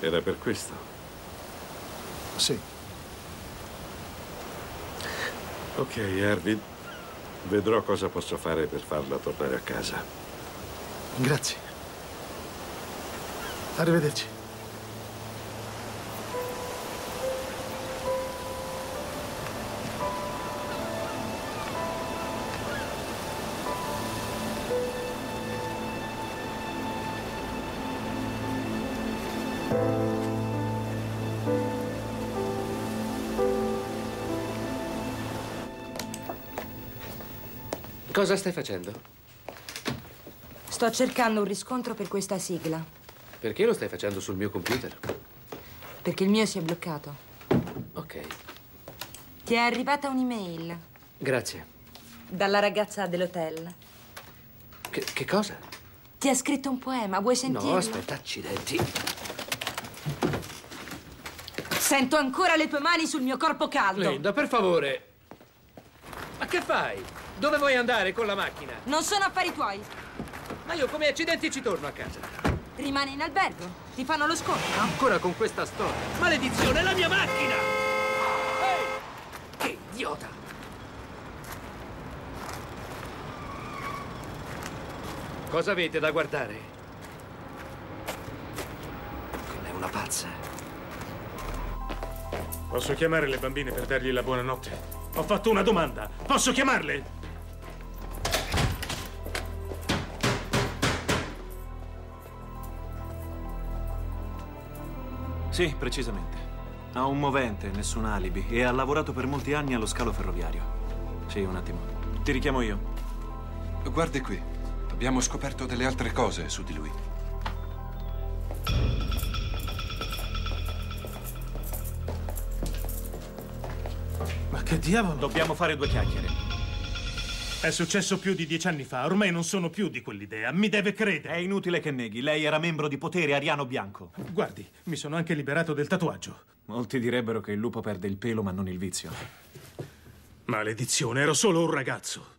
Era per questo. Sì. Ok, Arvid. Vedrò cosa posso fare per farla tornare a casa. Grazie. Arrivederci. Cosa stai facendo? Sto cercando un riscontro per questa sigla, Perché lo stai facendo sul mio computer? perché il mio si è bloccato. Ok. Ti è arrivata un'email Grazie. dalla ragazza dell'hotel. Che, che cosa? Ti ha scritto un poema, vuoi sentirlo? No, aspetta, accidenti. Sento ancora le tue mani sul mio corpo caldo. Linda, per favore. Ma che fai? Dove vuoi andare con la macchina? Non sono affari tuoi. Ma io come accidenti ci torno a casa. Rimane in albergo? Ti fanno lo sconto? Ancora con questa storia. Maledizione, la mia macchina! Ehi! Che idiota! Cosa avete da guardare? Quella è una pazza. Posso chiamare le bambine per dargli la buonanotte? Ho fatto una domanda. Posso chiamarle? Sì, precisamente. Ha un movente, nessun alibi, e ha lavorato per molti anni allo scalo ferroviario. Sì, un attimo. Ti richiamo io. Guardi qui. Abbiamo scoperto delle altre cose su di lui. Ma che diavolo? Dobbiamo fare due chiacchiere. È successo più di dieci anni fa. Ormai non sono più di quell'idea. Mi deve credere. È inutile che neghi. Lei era membro di potere ariano bianco. Guardi, mi sono anche liberato del tatuaggio. Molti direbbero che il lupo perde il pelo, ma non il vizio. Maledizione, ero solo un ragazzo.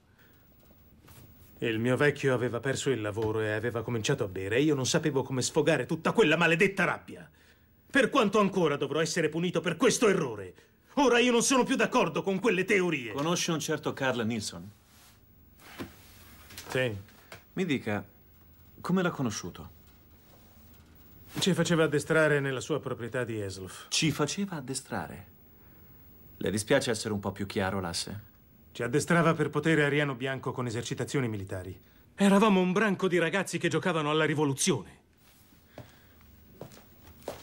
Il mio vecchio aveva perso il lavoro e aveva cominciato a bere e io non sapevo come sfogare tutta quella maledetta rabbia. Per quanto ancora dovrò essere punito per questo errore? Ora io non sono più d'accordo con quelle teorie. Conosce un certo Carl Nilsson? Sì. Mi dica, come l'ha conosciuto? Ci faceva addestrare nella sua proprietà di Eslov. Ci faceva addestrare? Le dispiace essere un po' più chiaro, Lasse? Ci addestrava per potere ariano bianco con esercitazioni militari. Eravamo un branco di ragazzi che giocavano alla rivoluzione.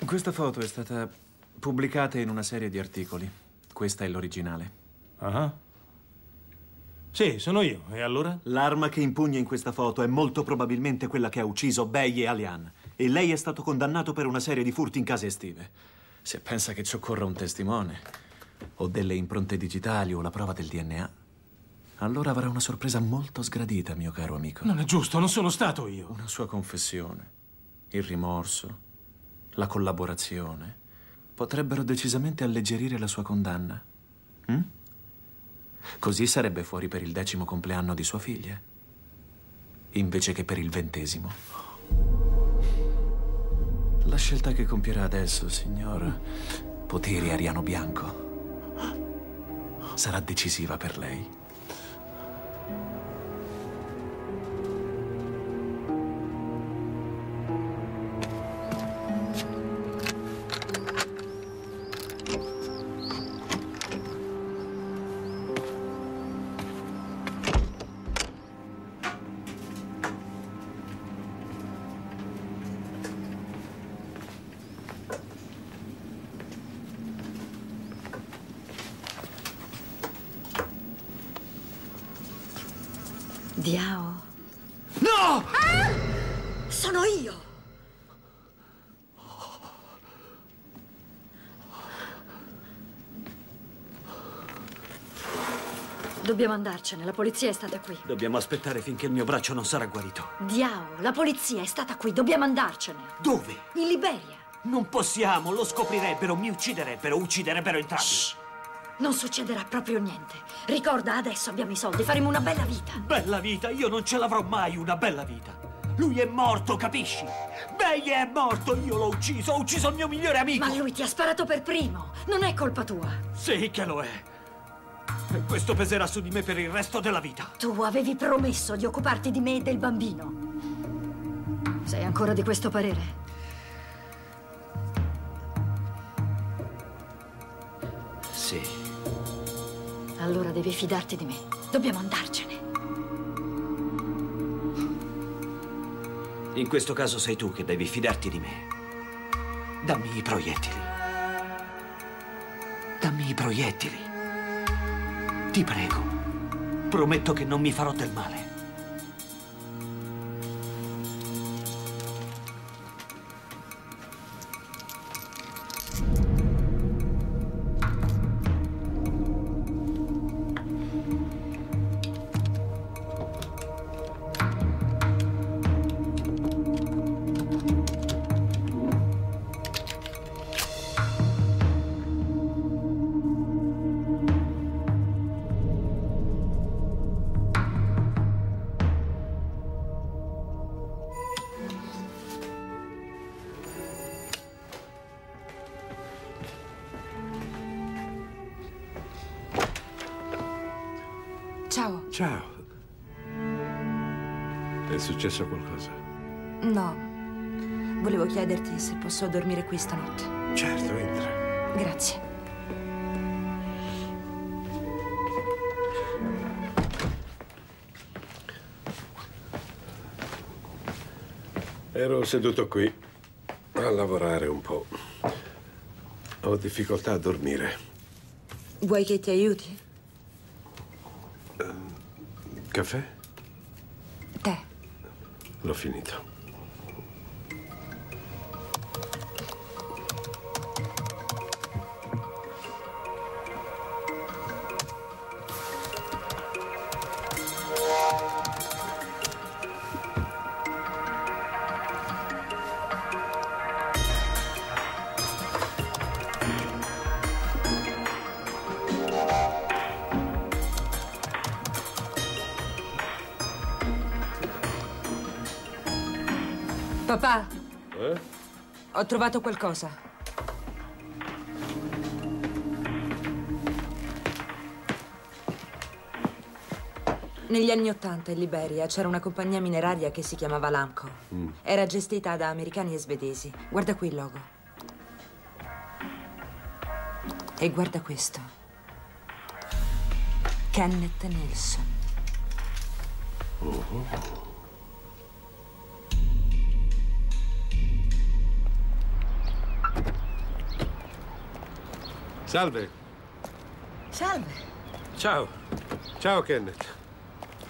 Questa foto è stata pubblicata in una serie di articoli. Questa è l'originale. Ah. Sì, sono io. E allora? L'arma che impugna in questa foto è molto probabilmente quella che ha ucciso Bey e Alian. E lei è stato condannato per una serie di furti in case estive. Se pensa che ci occorra un testimone, o delle impronte digitali, o la prova del DNA, allora avrà una sorpresa molto sgradita, mio caro amico. Non è giusto, non sono stato io. Una sua confessione, il rimorso, la collaborazione potrebbero decisamente alleggerire la sua condanna. Hm? Così sarebbe fuori per il decimo compleanno di sua figlia, invece che per il ventesimo. La scelta che compierà adesso, signor Poteri Ariano Bianco, sarà decisiva per lei. Dobbiamo andarcene, la polizia è stata qui. Dobbiamo aspettare finché il mio braccio non sarà guarito. Diao, la polizia è stata qui, dobbiamo andarcene. Dove? In Liberia. Non possiamo, lo scoprirebbero, mi ucciderebbero, ucciderebbero entrambi. Shh. Non succederà proprio niente. Ricorda, adesso abbiamo i soldi, faremo una bella vita. Bella vita? Io non ce l'avrò mai una bella vita. Lui è morto, capisci? Bey è morto, io l'ho ucciso, ho ucciso il mio migliore amico. Ma lui ti ha sparato per primo, non è colpa tua. Sì che lo è. E questo peserà su di me per il resto della vita. Tu avevi promesso di occuparti di me e del bambino. Sei ancora di questo parere? Sì. Allora devi fidarti di me. Dobbiamo andarcene. In questo caso sei tu che devi fidarti di me. Dammi i proiettili. Dammi i proiettili. Ti prego. Prometto che non mi farò del male. Se posso dormire qui stanotte. Certo, entra. Grazie. Ero seduto qui a lavorare un po'. Ho difficoltà a dormire. Vuoi che ti aiuti? Caffè? Tè. L'ho finito. Ho trovato qualcosa. Negli anni Ottanta in Liberia c'era una compagnia mineraria che si chiamava Lamco. Mm. Era gestita da americani e svedesi. Guarda qui il logo. E guarda questo. Kenneth Nilsson. Oh. Salve. Salve. Ciao. Ciao, Kenneth.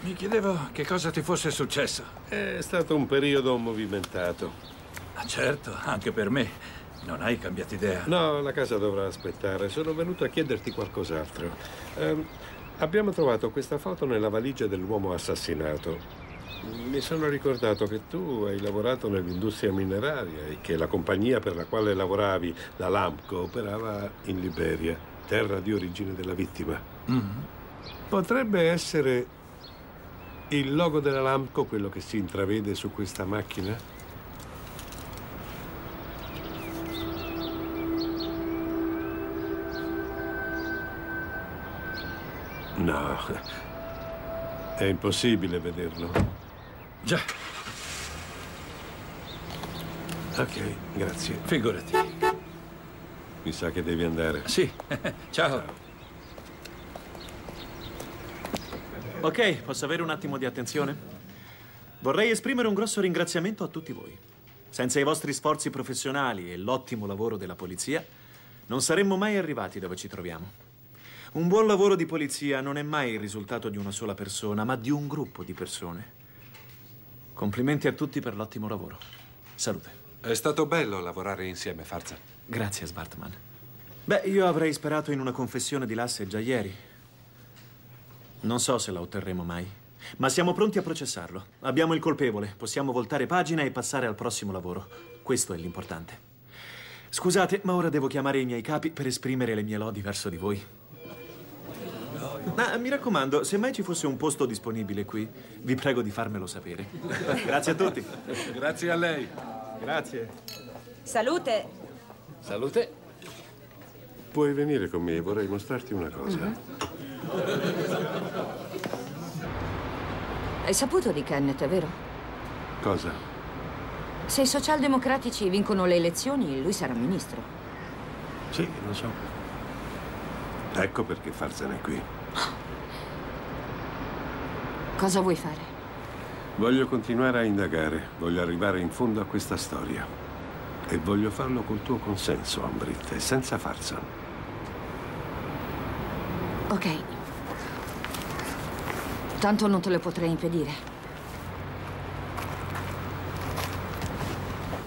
Mi chiedevo che cosa ti fosse successo. È stato un periodo movimentato. Ah, certo, anche per me. Non hai cambiato idea. No, la casa dovrà aspettare. Sono venuto a chiederti qualcos'altro. Ehm, abbiamo trovato questa foto nella valigia dell'uomo assassinato. Mi sono ricordato che tu hai lavorato nell'industria mineraria e che la compagnia per la quale lavoravi, la Lamco, operava in Liberia, terra di origine della vittima. Mhm. Potrebbe essere il logo della Lamco quello che si intravede su questa macchina? No, è impossibile vederlo. Già. Ok, grazie. Figurati. Mi sa che devi andare. Sì. Ciao. Ok, posso avere un attimo di attenzione? Vorrei esprimere un grosso ringraziamento a tutti voi. Senza i vostri sforzi professionali e l'ottimo lavoro della polizia, non saremmo mai arrivati dove ci troviamo. Un buon lavoro di polizia non è mai il risultato di una sola persona, ma di un gruppo di persone. Complimenti a tutti per l'ottimo lavoro. Salute. È stato bello lavorare insieme, Farza. Grazie, Svartman. Beh, io avrei sperato in una confessione di Lasse già ieri. Non so se la otterremo mai, ma siamo pronti a processarlo. Abbiamo il colpevole, possiamo voltare pagina e passare al prossimo lavoro. Questo è l'importante. Scusate, ma ora devo chiamare i miei capi per esprimere le mie lodi verso di voi. Ma mi raccomando, se mai ci fosse un posto disponibile qui, vi prego di farmelo sapere. Grazie a tutti. Grazie a lei. Grazie. Salute. Salute. Puoi venire con me, vorrei mostrarti una cosa. Mhm. Hai saputo di Kenneth, è vero? Cosa? Se i socialdemocratici vincono le elezioni, lui sarà ministro. Sì, lo so. Ecco perché farsene qui. Cosa vuoi fare? Voglio continuare a indagare, voglio arrivare in fondo a questa storia. E voglio farlo col tuo consenso, Ambrit, e senza farsa. Ok. Tanto non te lo potrei impedire.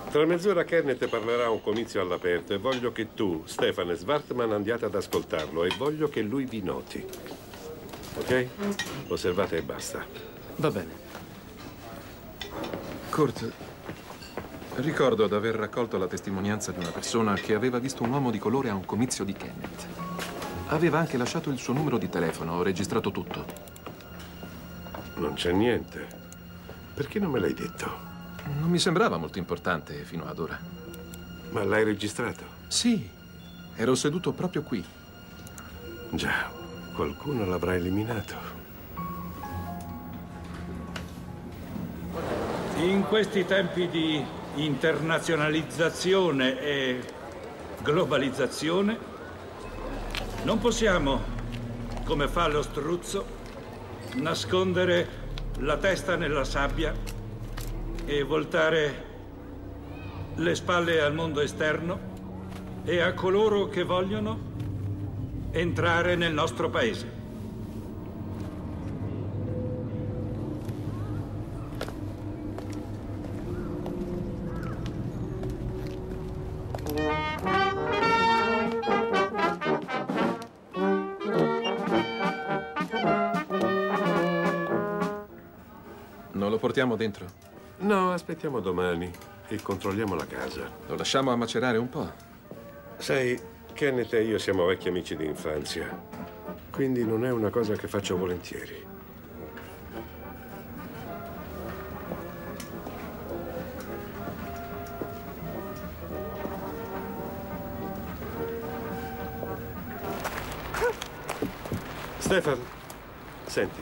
Tra mezz'ora Kenneth parlerà a un comizio all'aperto e voglio che tu, Stefan e Svartman, andiate ad ascoltarlo e voglio che lui vi noti. Ok? Osservate e basta. Va bene. Kurt, ricordo di aver raccolto la testimonianza di una persona che aveva visto un uomo di colore a un comizio di Kenneth. Aveva anche lasciato il suo numero di telefono, ho registrato tutto. Non c'è niente. Perché non me l'hai detto? Non mi sembrava molto importante fino ad ora. Ma l'hai registrato? Sì, ero seduto proprio qui. Già, qualcuno l'avrà eliminato. In questi tempi di internazionalizzazione e globalizzazione non possiamo, come fa lo struzzo, nascondere la testa nella sabbia e voltare le spalle al mondo esterno e a coloro che vogliono entrare nel nostro paese. Non lo portiamo dentro? No, aspettiamo domani e controlliamo la casa. Lo lasciamo a macerare un po'. Sai, Kenneth e io siamo vecchi amici di infanzia, quindi non è una cosa che faccio volentieri. Stefan, senti.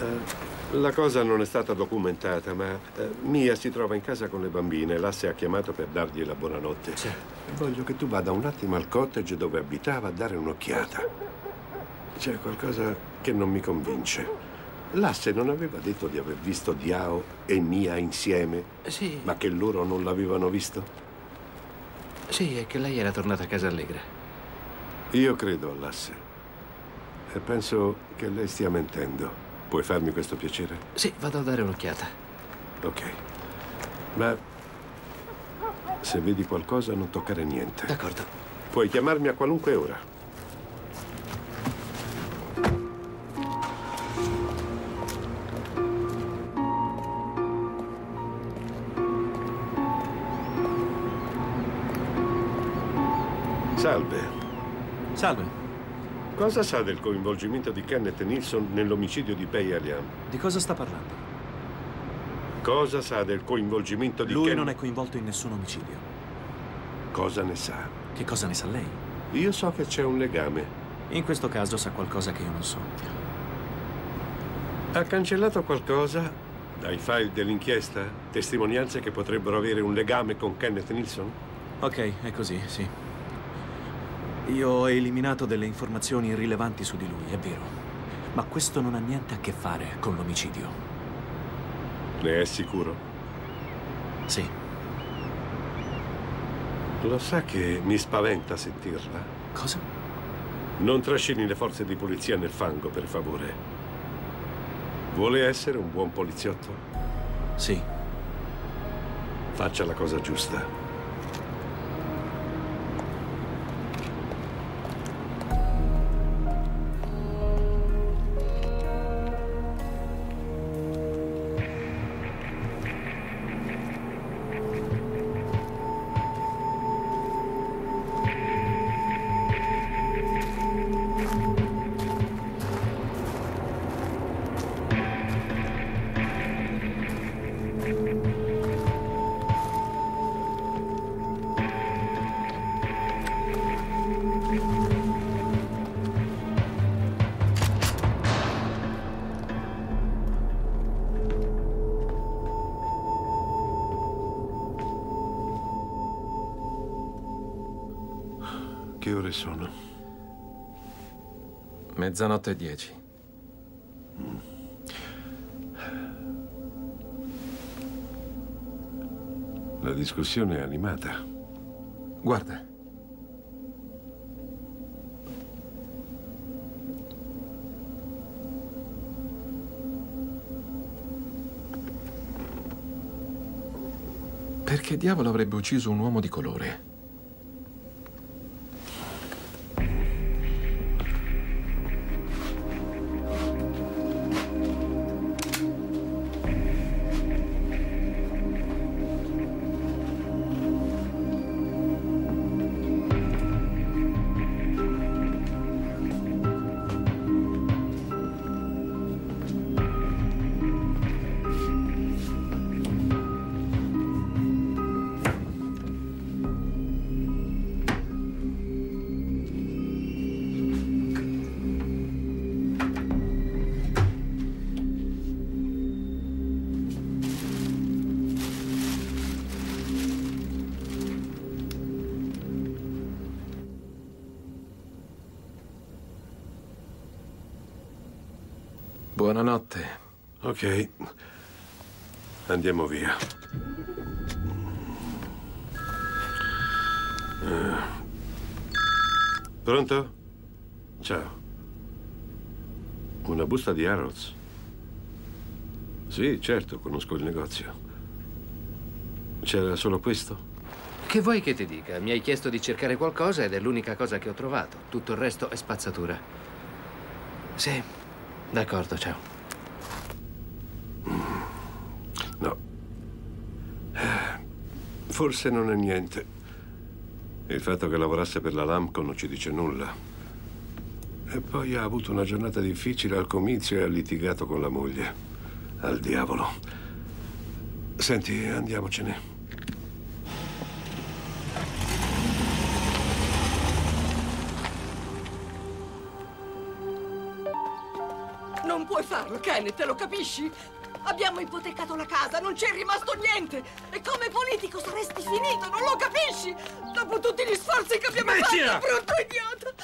eh, la cosa non è stata documentata, ma eh, Mia si trova in casa con le bambine. L'asse ha chiamato per dargli la buonanotte. Voglio che tu vada un attimo al cottage dove abitava a dare un'occhiata. C'è qualcosa che non mi convince. L'asse non aveva detto di aver visto Diao e Mia insieme? Sì. Ma che loro non l'avevano visto? Sì, è che lei era tornata a casa allegra. Io credo all'asse. E penso che lei stia mentendo. Puoi farmi questo piacere? Sì, vado a dare un'occhiata. Ok. Ma se vedi qualcosa non toccare niente. D'accordo. Puoi chiamarmi a qualunque ora. Salve. Salve. Cosa sa del coinvolgimento di Kenneth Nilsson nell'omicidio di Pei Aliam? Di cosa sta parlando? Cosa sa del coinvolgimento di Lui Ken- non è coinvolto in nessun omicidio. Cosa ne sa? Che cosa ne sa lei? Io so che c'è un legame. In questo caso sa qualcosa che io non so. Ha cancellato qualcosa dai file dell'inchiesta? Testimonianze che potrebbero avere un legame con Kenneth Nilsson? Ok, è così, sì. Io ho eliminato delle informazioni irrilevanti su di lui, è vero. Ma questo non ha niente a che fare con l'omicidio. Ne è sicuro? Sì. Lo sa che mi spaventa sentirla? Cosa? Non trascini le forze di polizia nel fango, per favore. Vuole essere un buon poliziotto? Sì. Faccia la cosa giusta. Mezzanotte e dieci. La discussione è animata. Guarda. Perché diavolo avrebbe ucciso un uomo di colore? Buonanotte. Ok. Andiamo via. Eh. Pronto? Ciao. Una busta di Harrods? Sì, certo, conosco il negozio. C'era solo questo? Che vuoi che ti dica? Mi hai chiesto di cercare qualcosa ed è l'unica cosa che ho trovato. Tutto il resto è spazzatura. Sì, d'accordo, ciao. No. Forse non è niente. Il fatto che lavorasse per la Lamco non ci dice nulla. E poi ha avuto una giornata difficile al comizio e ha litigato con la moglie. Al diavolo. Senti, andiamocene. Kenneth, lo capisci? Abbiamo ipotecato la casa, non c'è rimasto niente! E come politico saresti finito, non lo capisci? Dopo tutti gli sforzi che abbiamo Smettila! fatto, brutto idiota!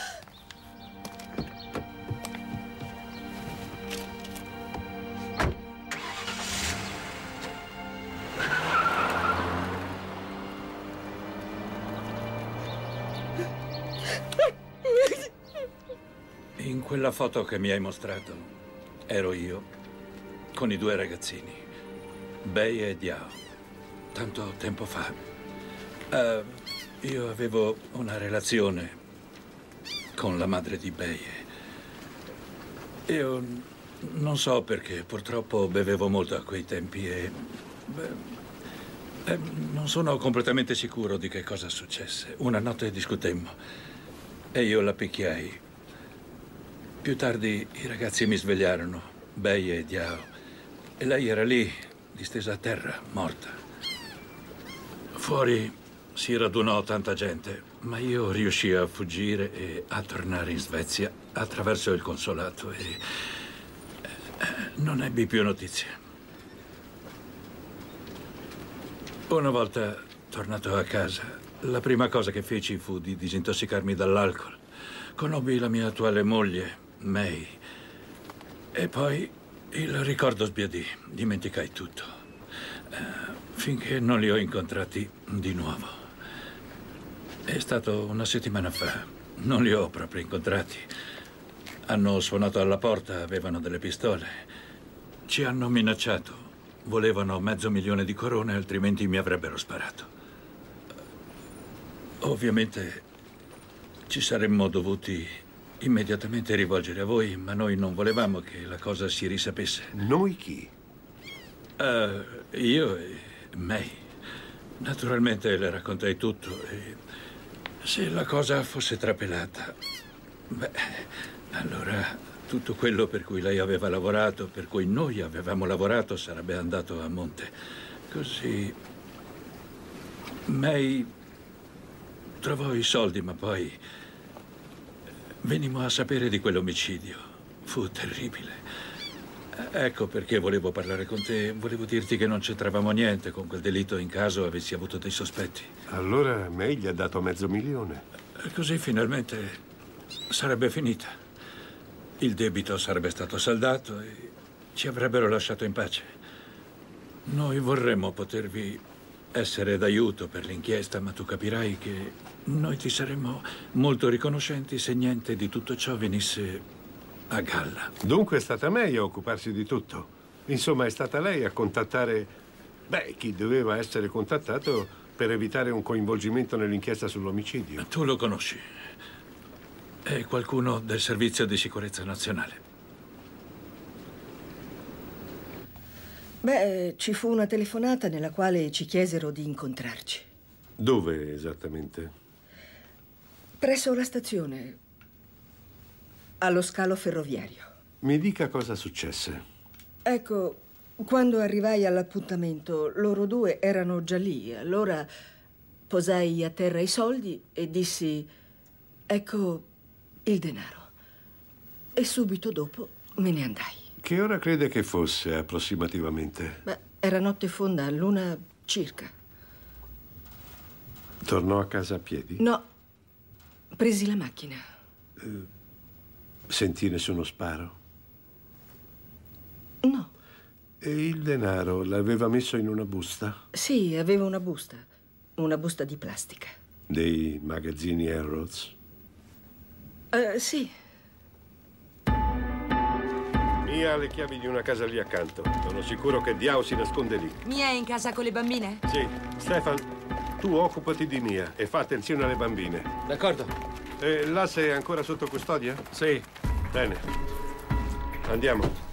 In quella foto che mi hai mostrato ero io con i due ragazzini, Bei e Diao, tanto tempo fa. Eh, io avevo una relazione con la madre di Bei. Io non so perché, purtroppo bevevo molto a quei tempi e... beh, eh, non sono completamente sicuro di che cosa successe. Una notte discutemmo e io la picchiai. Più tardi i ragazzi mi svegliarono, Bei e Diao, e lei era lì, distesa a terra, morta. Fuori si radunò tanta gente, ma io riuscii a fuggire e a tornare in Svezia attraverso il consolato e eh, non ebbi più notizie. Una volta tornato a casa, la prima cosa che feci fu di disintossicarmi dall'alcol. Conobbi la mia attuale moglie, May, e poi il ricordo sbiadì, dimenticai tutto, eh, finché non li ho incontrati di nuovo. È stato una settimana fa, non li ho proprio incontrati. Hanno suonato alla porta, avevano delle pistole. Ci hanno minacciato. Volevano mezzo milione di corone, altrimenti mi avrebbero sparato. Ovviamente ci saremmo dovuti immediatamente rivolgere a voi, ma noi non volevamo che la cosa si risapesse. Noi chi? Eh, io e May. Naturalmente le raccontai tutto e se la cosa fosse trapelata, beh, allora tutto quello per cui lei aveva lavorato, per cui noi avevamo lavorato, sarebbe andato a monte. Così May trovò i soldi, ma poi venimmo a sapere di quell'omicidio. Fu terribile. Ecco perché volevo parlare con te. Volevo dirti che non c'entravamo niente con quel delitto in caso avessi avuto dei sospetti. Allora May gli ha dato mezzo milione. E Così finalmente sarebbe finita. Il debito sarebbe stato saldato e ci avrebbero lasciato in pace. Noi vorremmo potervi essere d'aiuto per l'inchiesta, ma tu capirai che noi ti saremmo molto riconoscenti se niente di tutto ciò venisse a galla. Dunque è stata May a occuparsi di tutto. Insomma, è stata lei a contattare, beh, chi doveva essere contattato per evitare un coinvolgimento nell'inchiesta sull'omicidio. Tu lo conosci. È qualcuno del Servizio di Sicurezza Nazionale. Beh, ci fu una telefonata nella quale ci chiesero di incontrarci. Dove esattamente? Presso la stazione, allo scalo ferroviario. Mi dica cosa successe. Ecco, quando arrivai all'appuntamento, loro due erano già lì. Allora posai a terra i soldi e dissi: Ecco il denaro. E subito dopo me ne andai. Che ora crede che fosse approssimativamente? Beh, era notte fonda, l'una circa. Tornò a casa a piedi? No, presi la macchina. Sentì nessuno sparo? No. E il denaro l'aveva messo in una busta? Sì, aveva una busta. Una busta di plastica. Dei magazzini Harrods? Eh, sì. Mia ha le chiavi di una casa lì accanto. Sono sicuro che Diao si nasconde lì. Mia è in casa con le bambine? Sì. Stefan, tu occupati di Mia e fa attenzione alle bambine. D'accordo. E l'asse è ancora sotto custodia? Sì. Bene. Andiamo.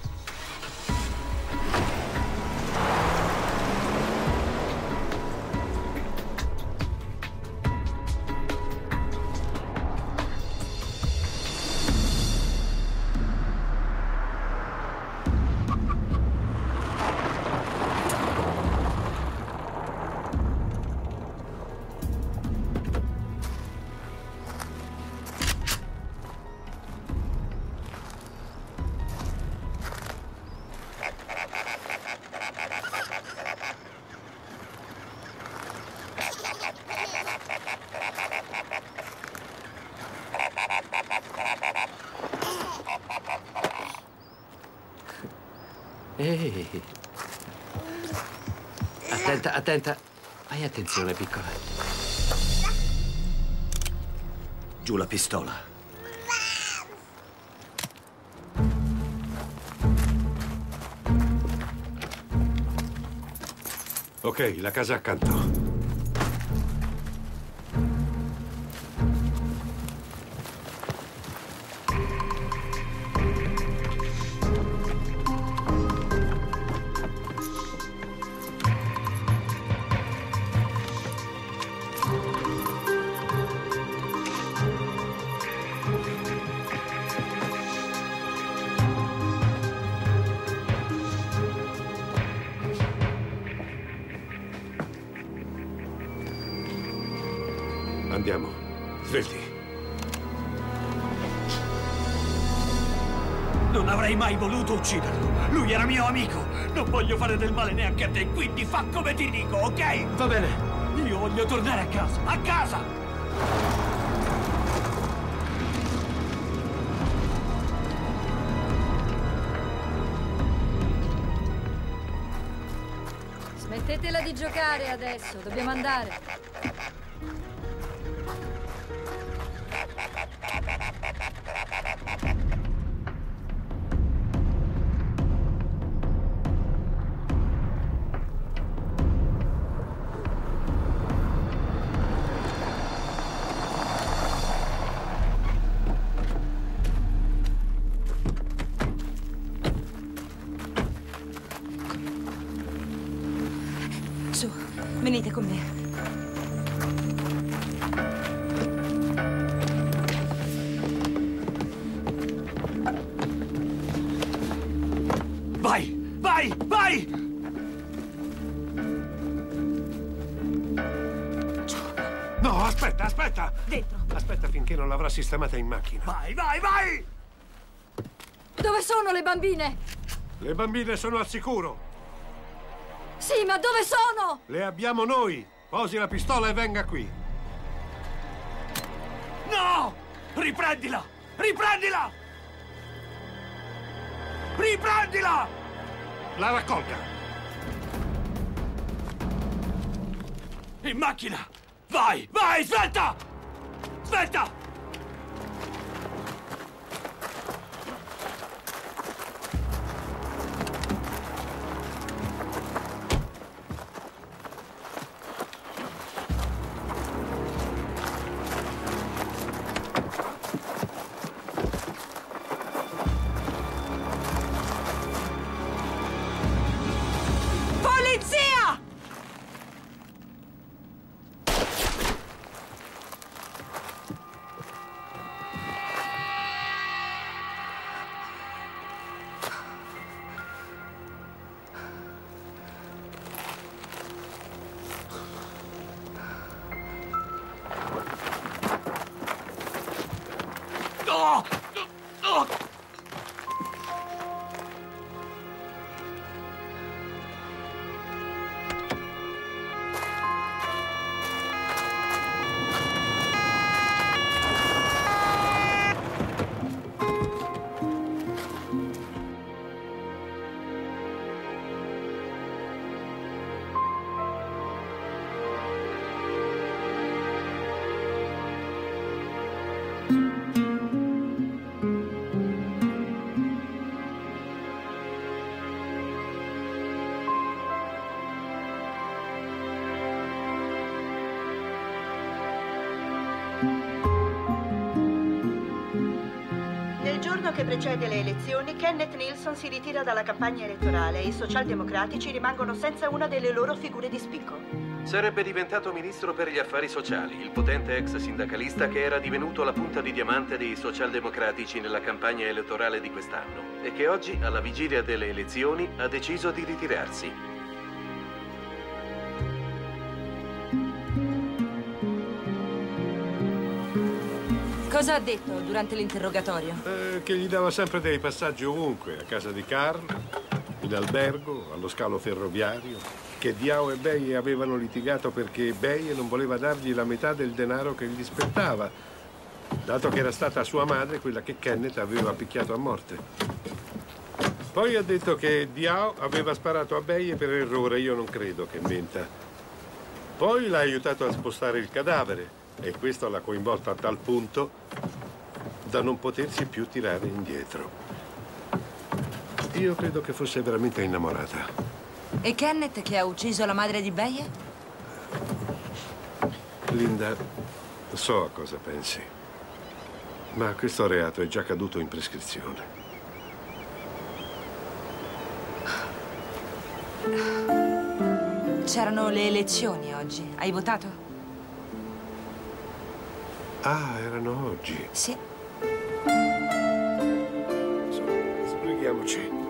Attenta. Fai attenzione, piccola. Giù la pistola. Ok, la casa accanto. Giocare adesso, dobbiamo andare. Sistemata in macchina. Vai, vai, vai! Dove sono le bambine? Le bambine sono al sicuro. Sì, ma dove sono? Le abbiamo noi. Posi la pistola e venga qui. No! Riprendila! Riprendila! Riprendila! La raccolga. In macchina! Vai, vai, svelta! Svelta! Nel giorno che precede le elezioni, Kenneth Nilsson si ritira dalla campagna elettorale e i socialdemocratici rimangono senza una delle loro figure di spicco. Sarebbe diventato ministro per gli affari sociali, il potente ex sindacalista che era divenuto la punta di diamante dei socialdemocratici nella campagna elettorale di quest'anno e che oggi, alla vigilia delle elezioni, ha deciso di ritirarsi. Cosa ha detto durante l'interrogatorio? Eh, che gli dava sempre dei passaggi ovunque, a casa di Carl, in albergo, allo scalo ferroviario, che Diao e Beie avevano litigato perché Beie non voleva dargli la metà del denaro che gli spettava, dato che era stata sua madre quella che Kenneth aveva picchiato a morte. Poi ha detto che Diao aveva sparato a Beie per errore, io non credo che menta. Poi l'ha aiutato a spostare il cadavere e questo l'ha coinvolto a tal punto da non potersi più tirare indietro. Io credo che fosse veramente innamorata. E Kenneth che ha ucciso la madre di Beie? Linda, so a cosa pensi, ma questo reato è già caduto in prescrizione. C'erano le elezioni oggi. Hai votato? Ah, erano oggi. Sì. Sbrighiamoci.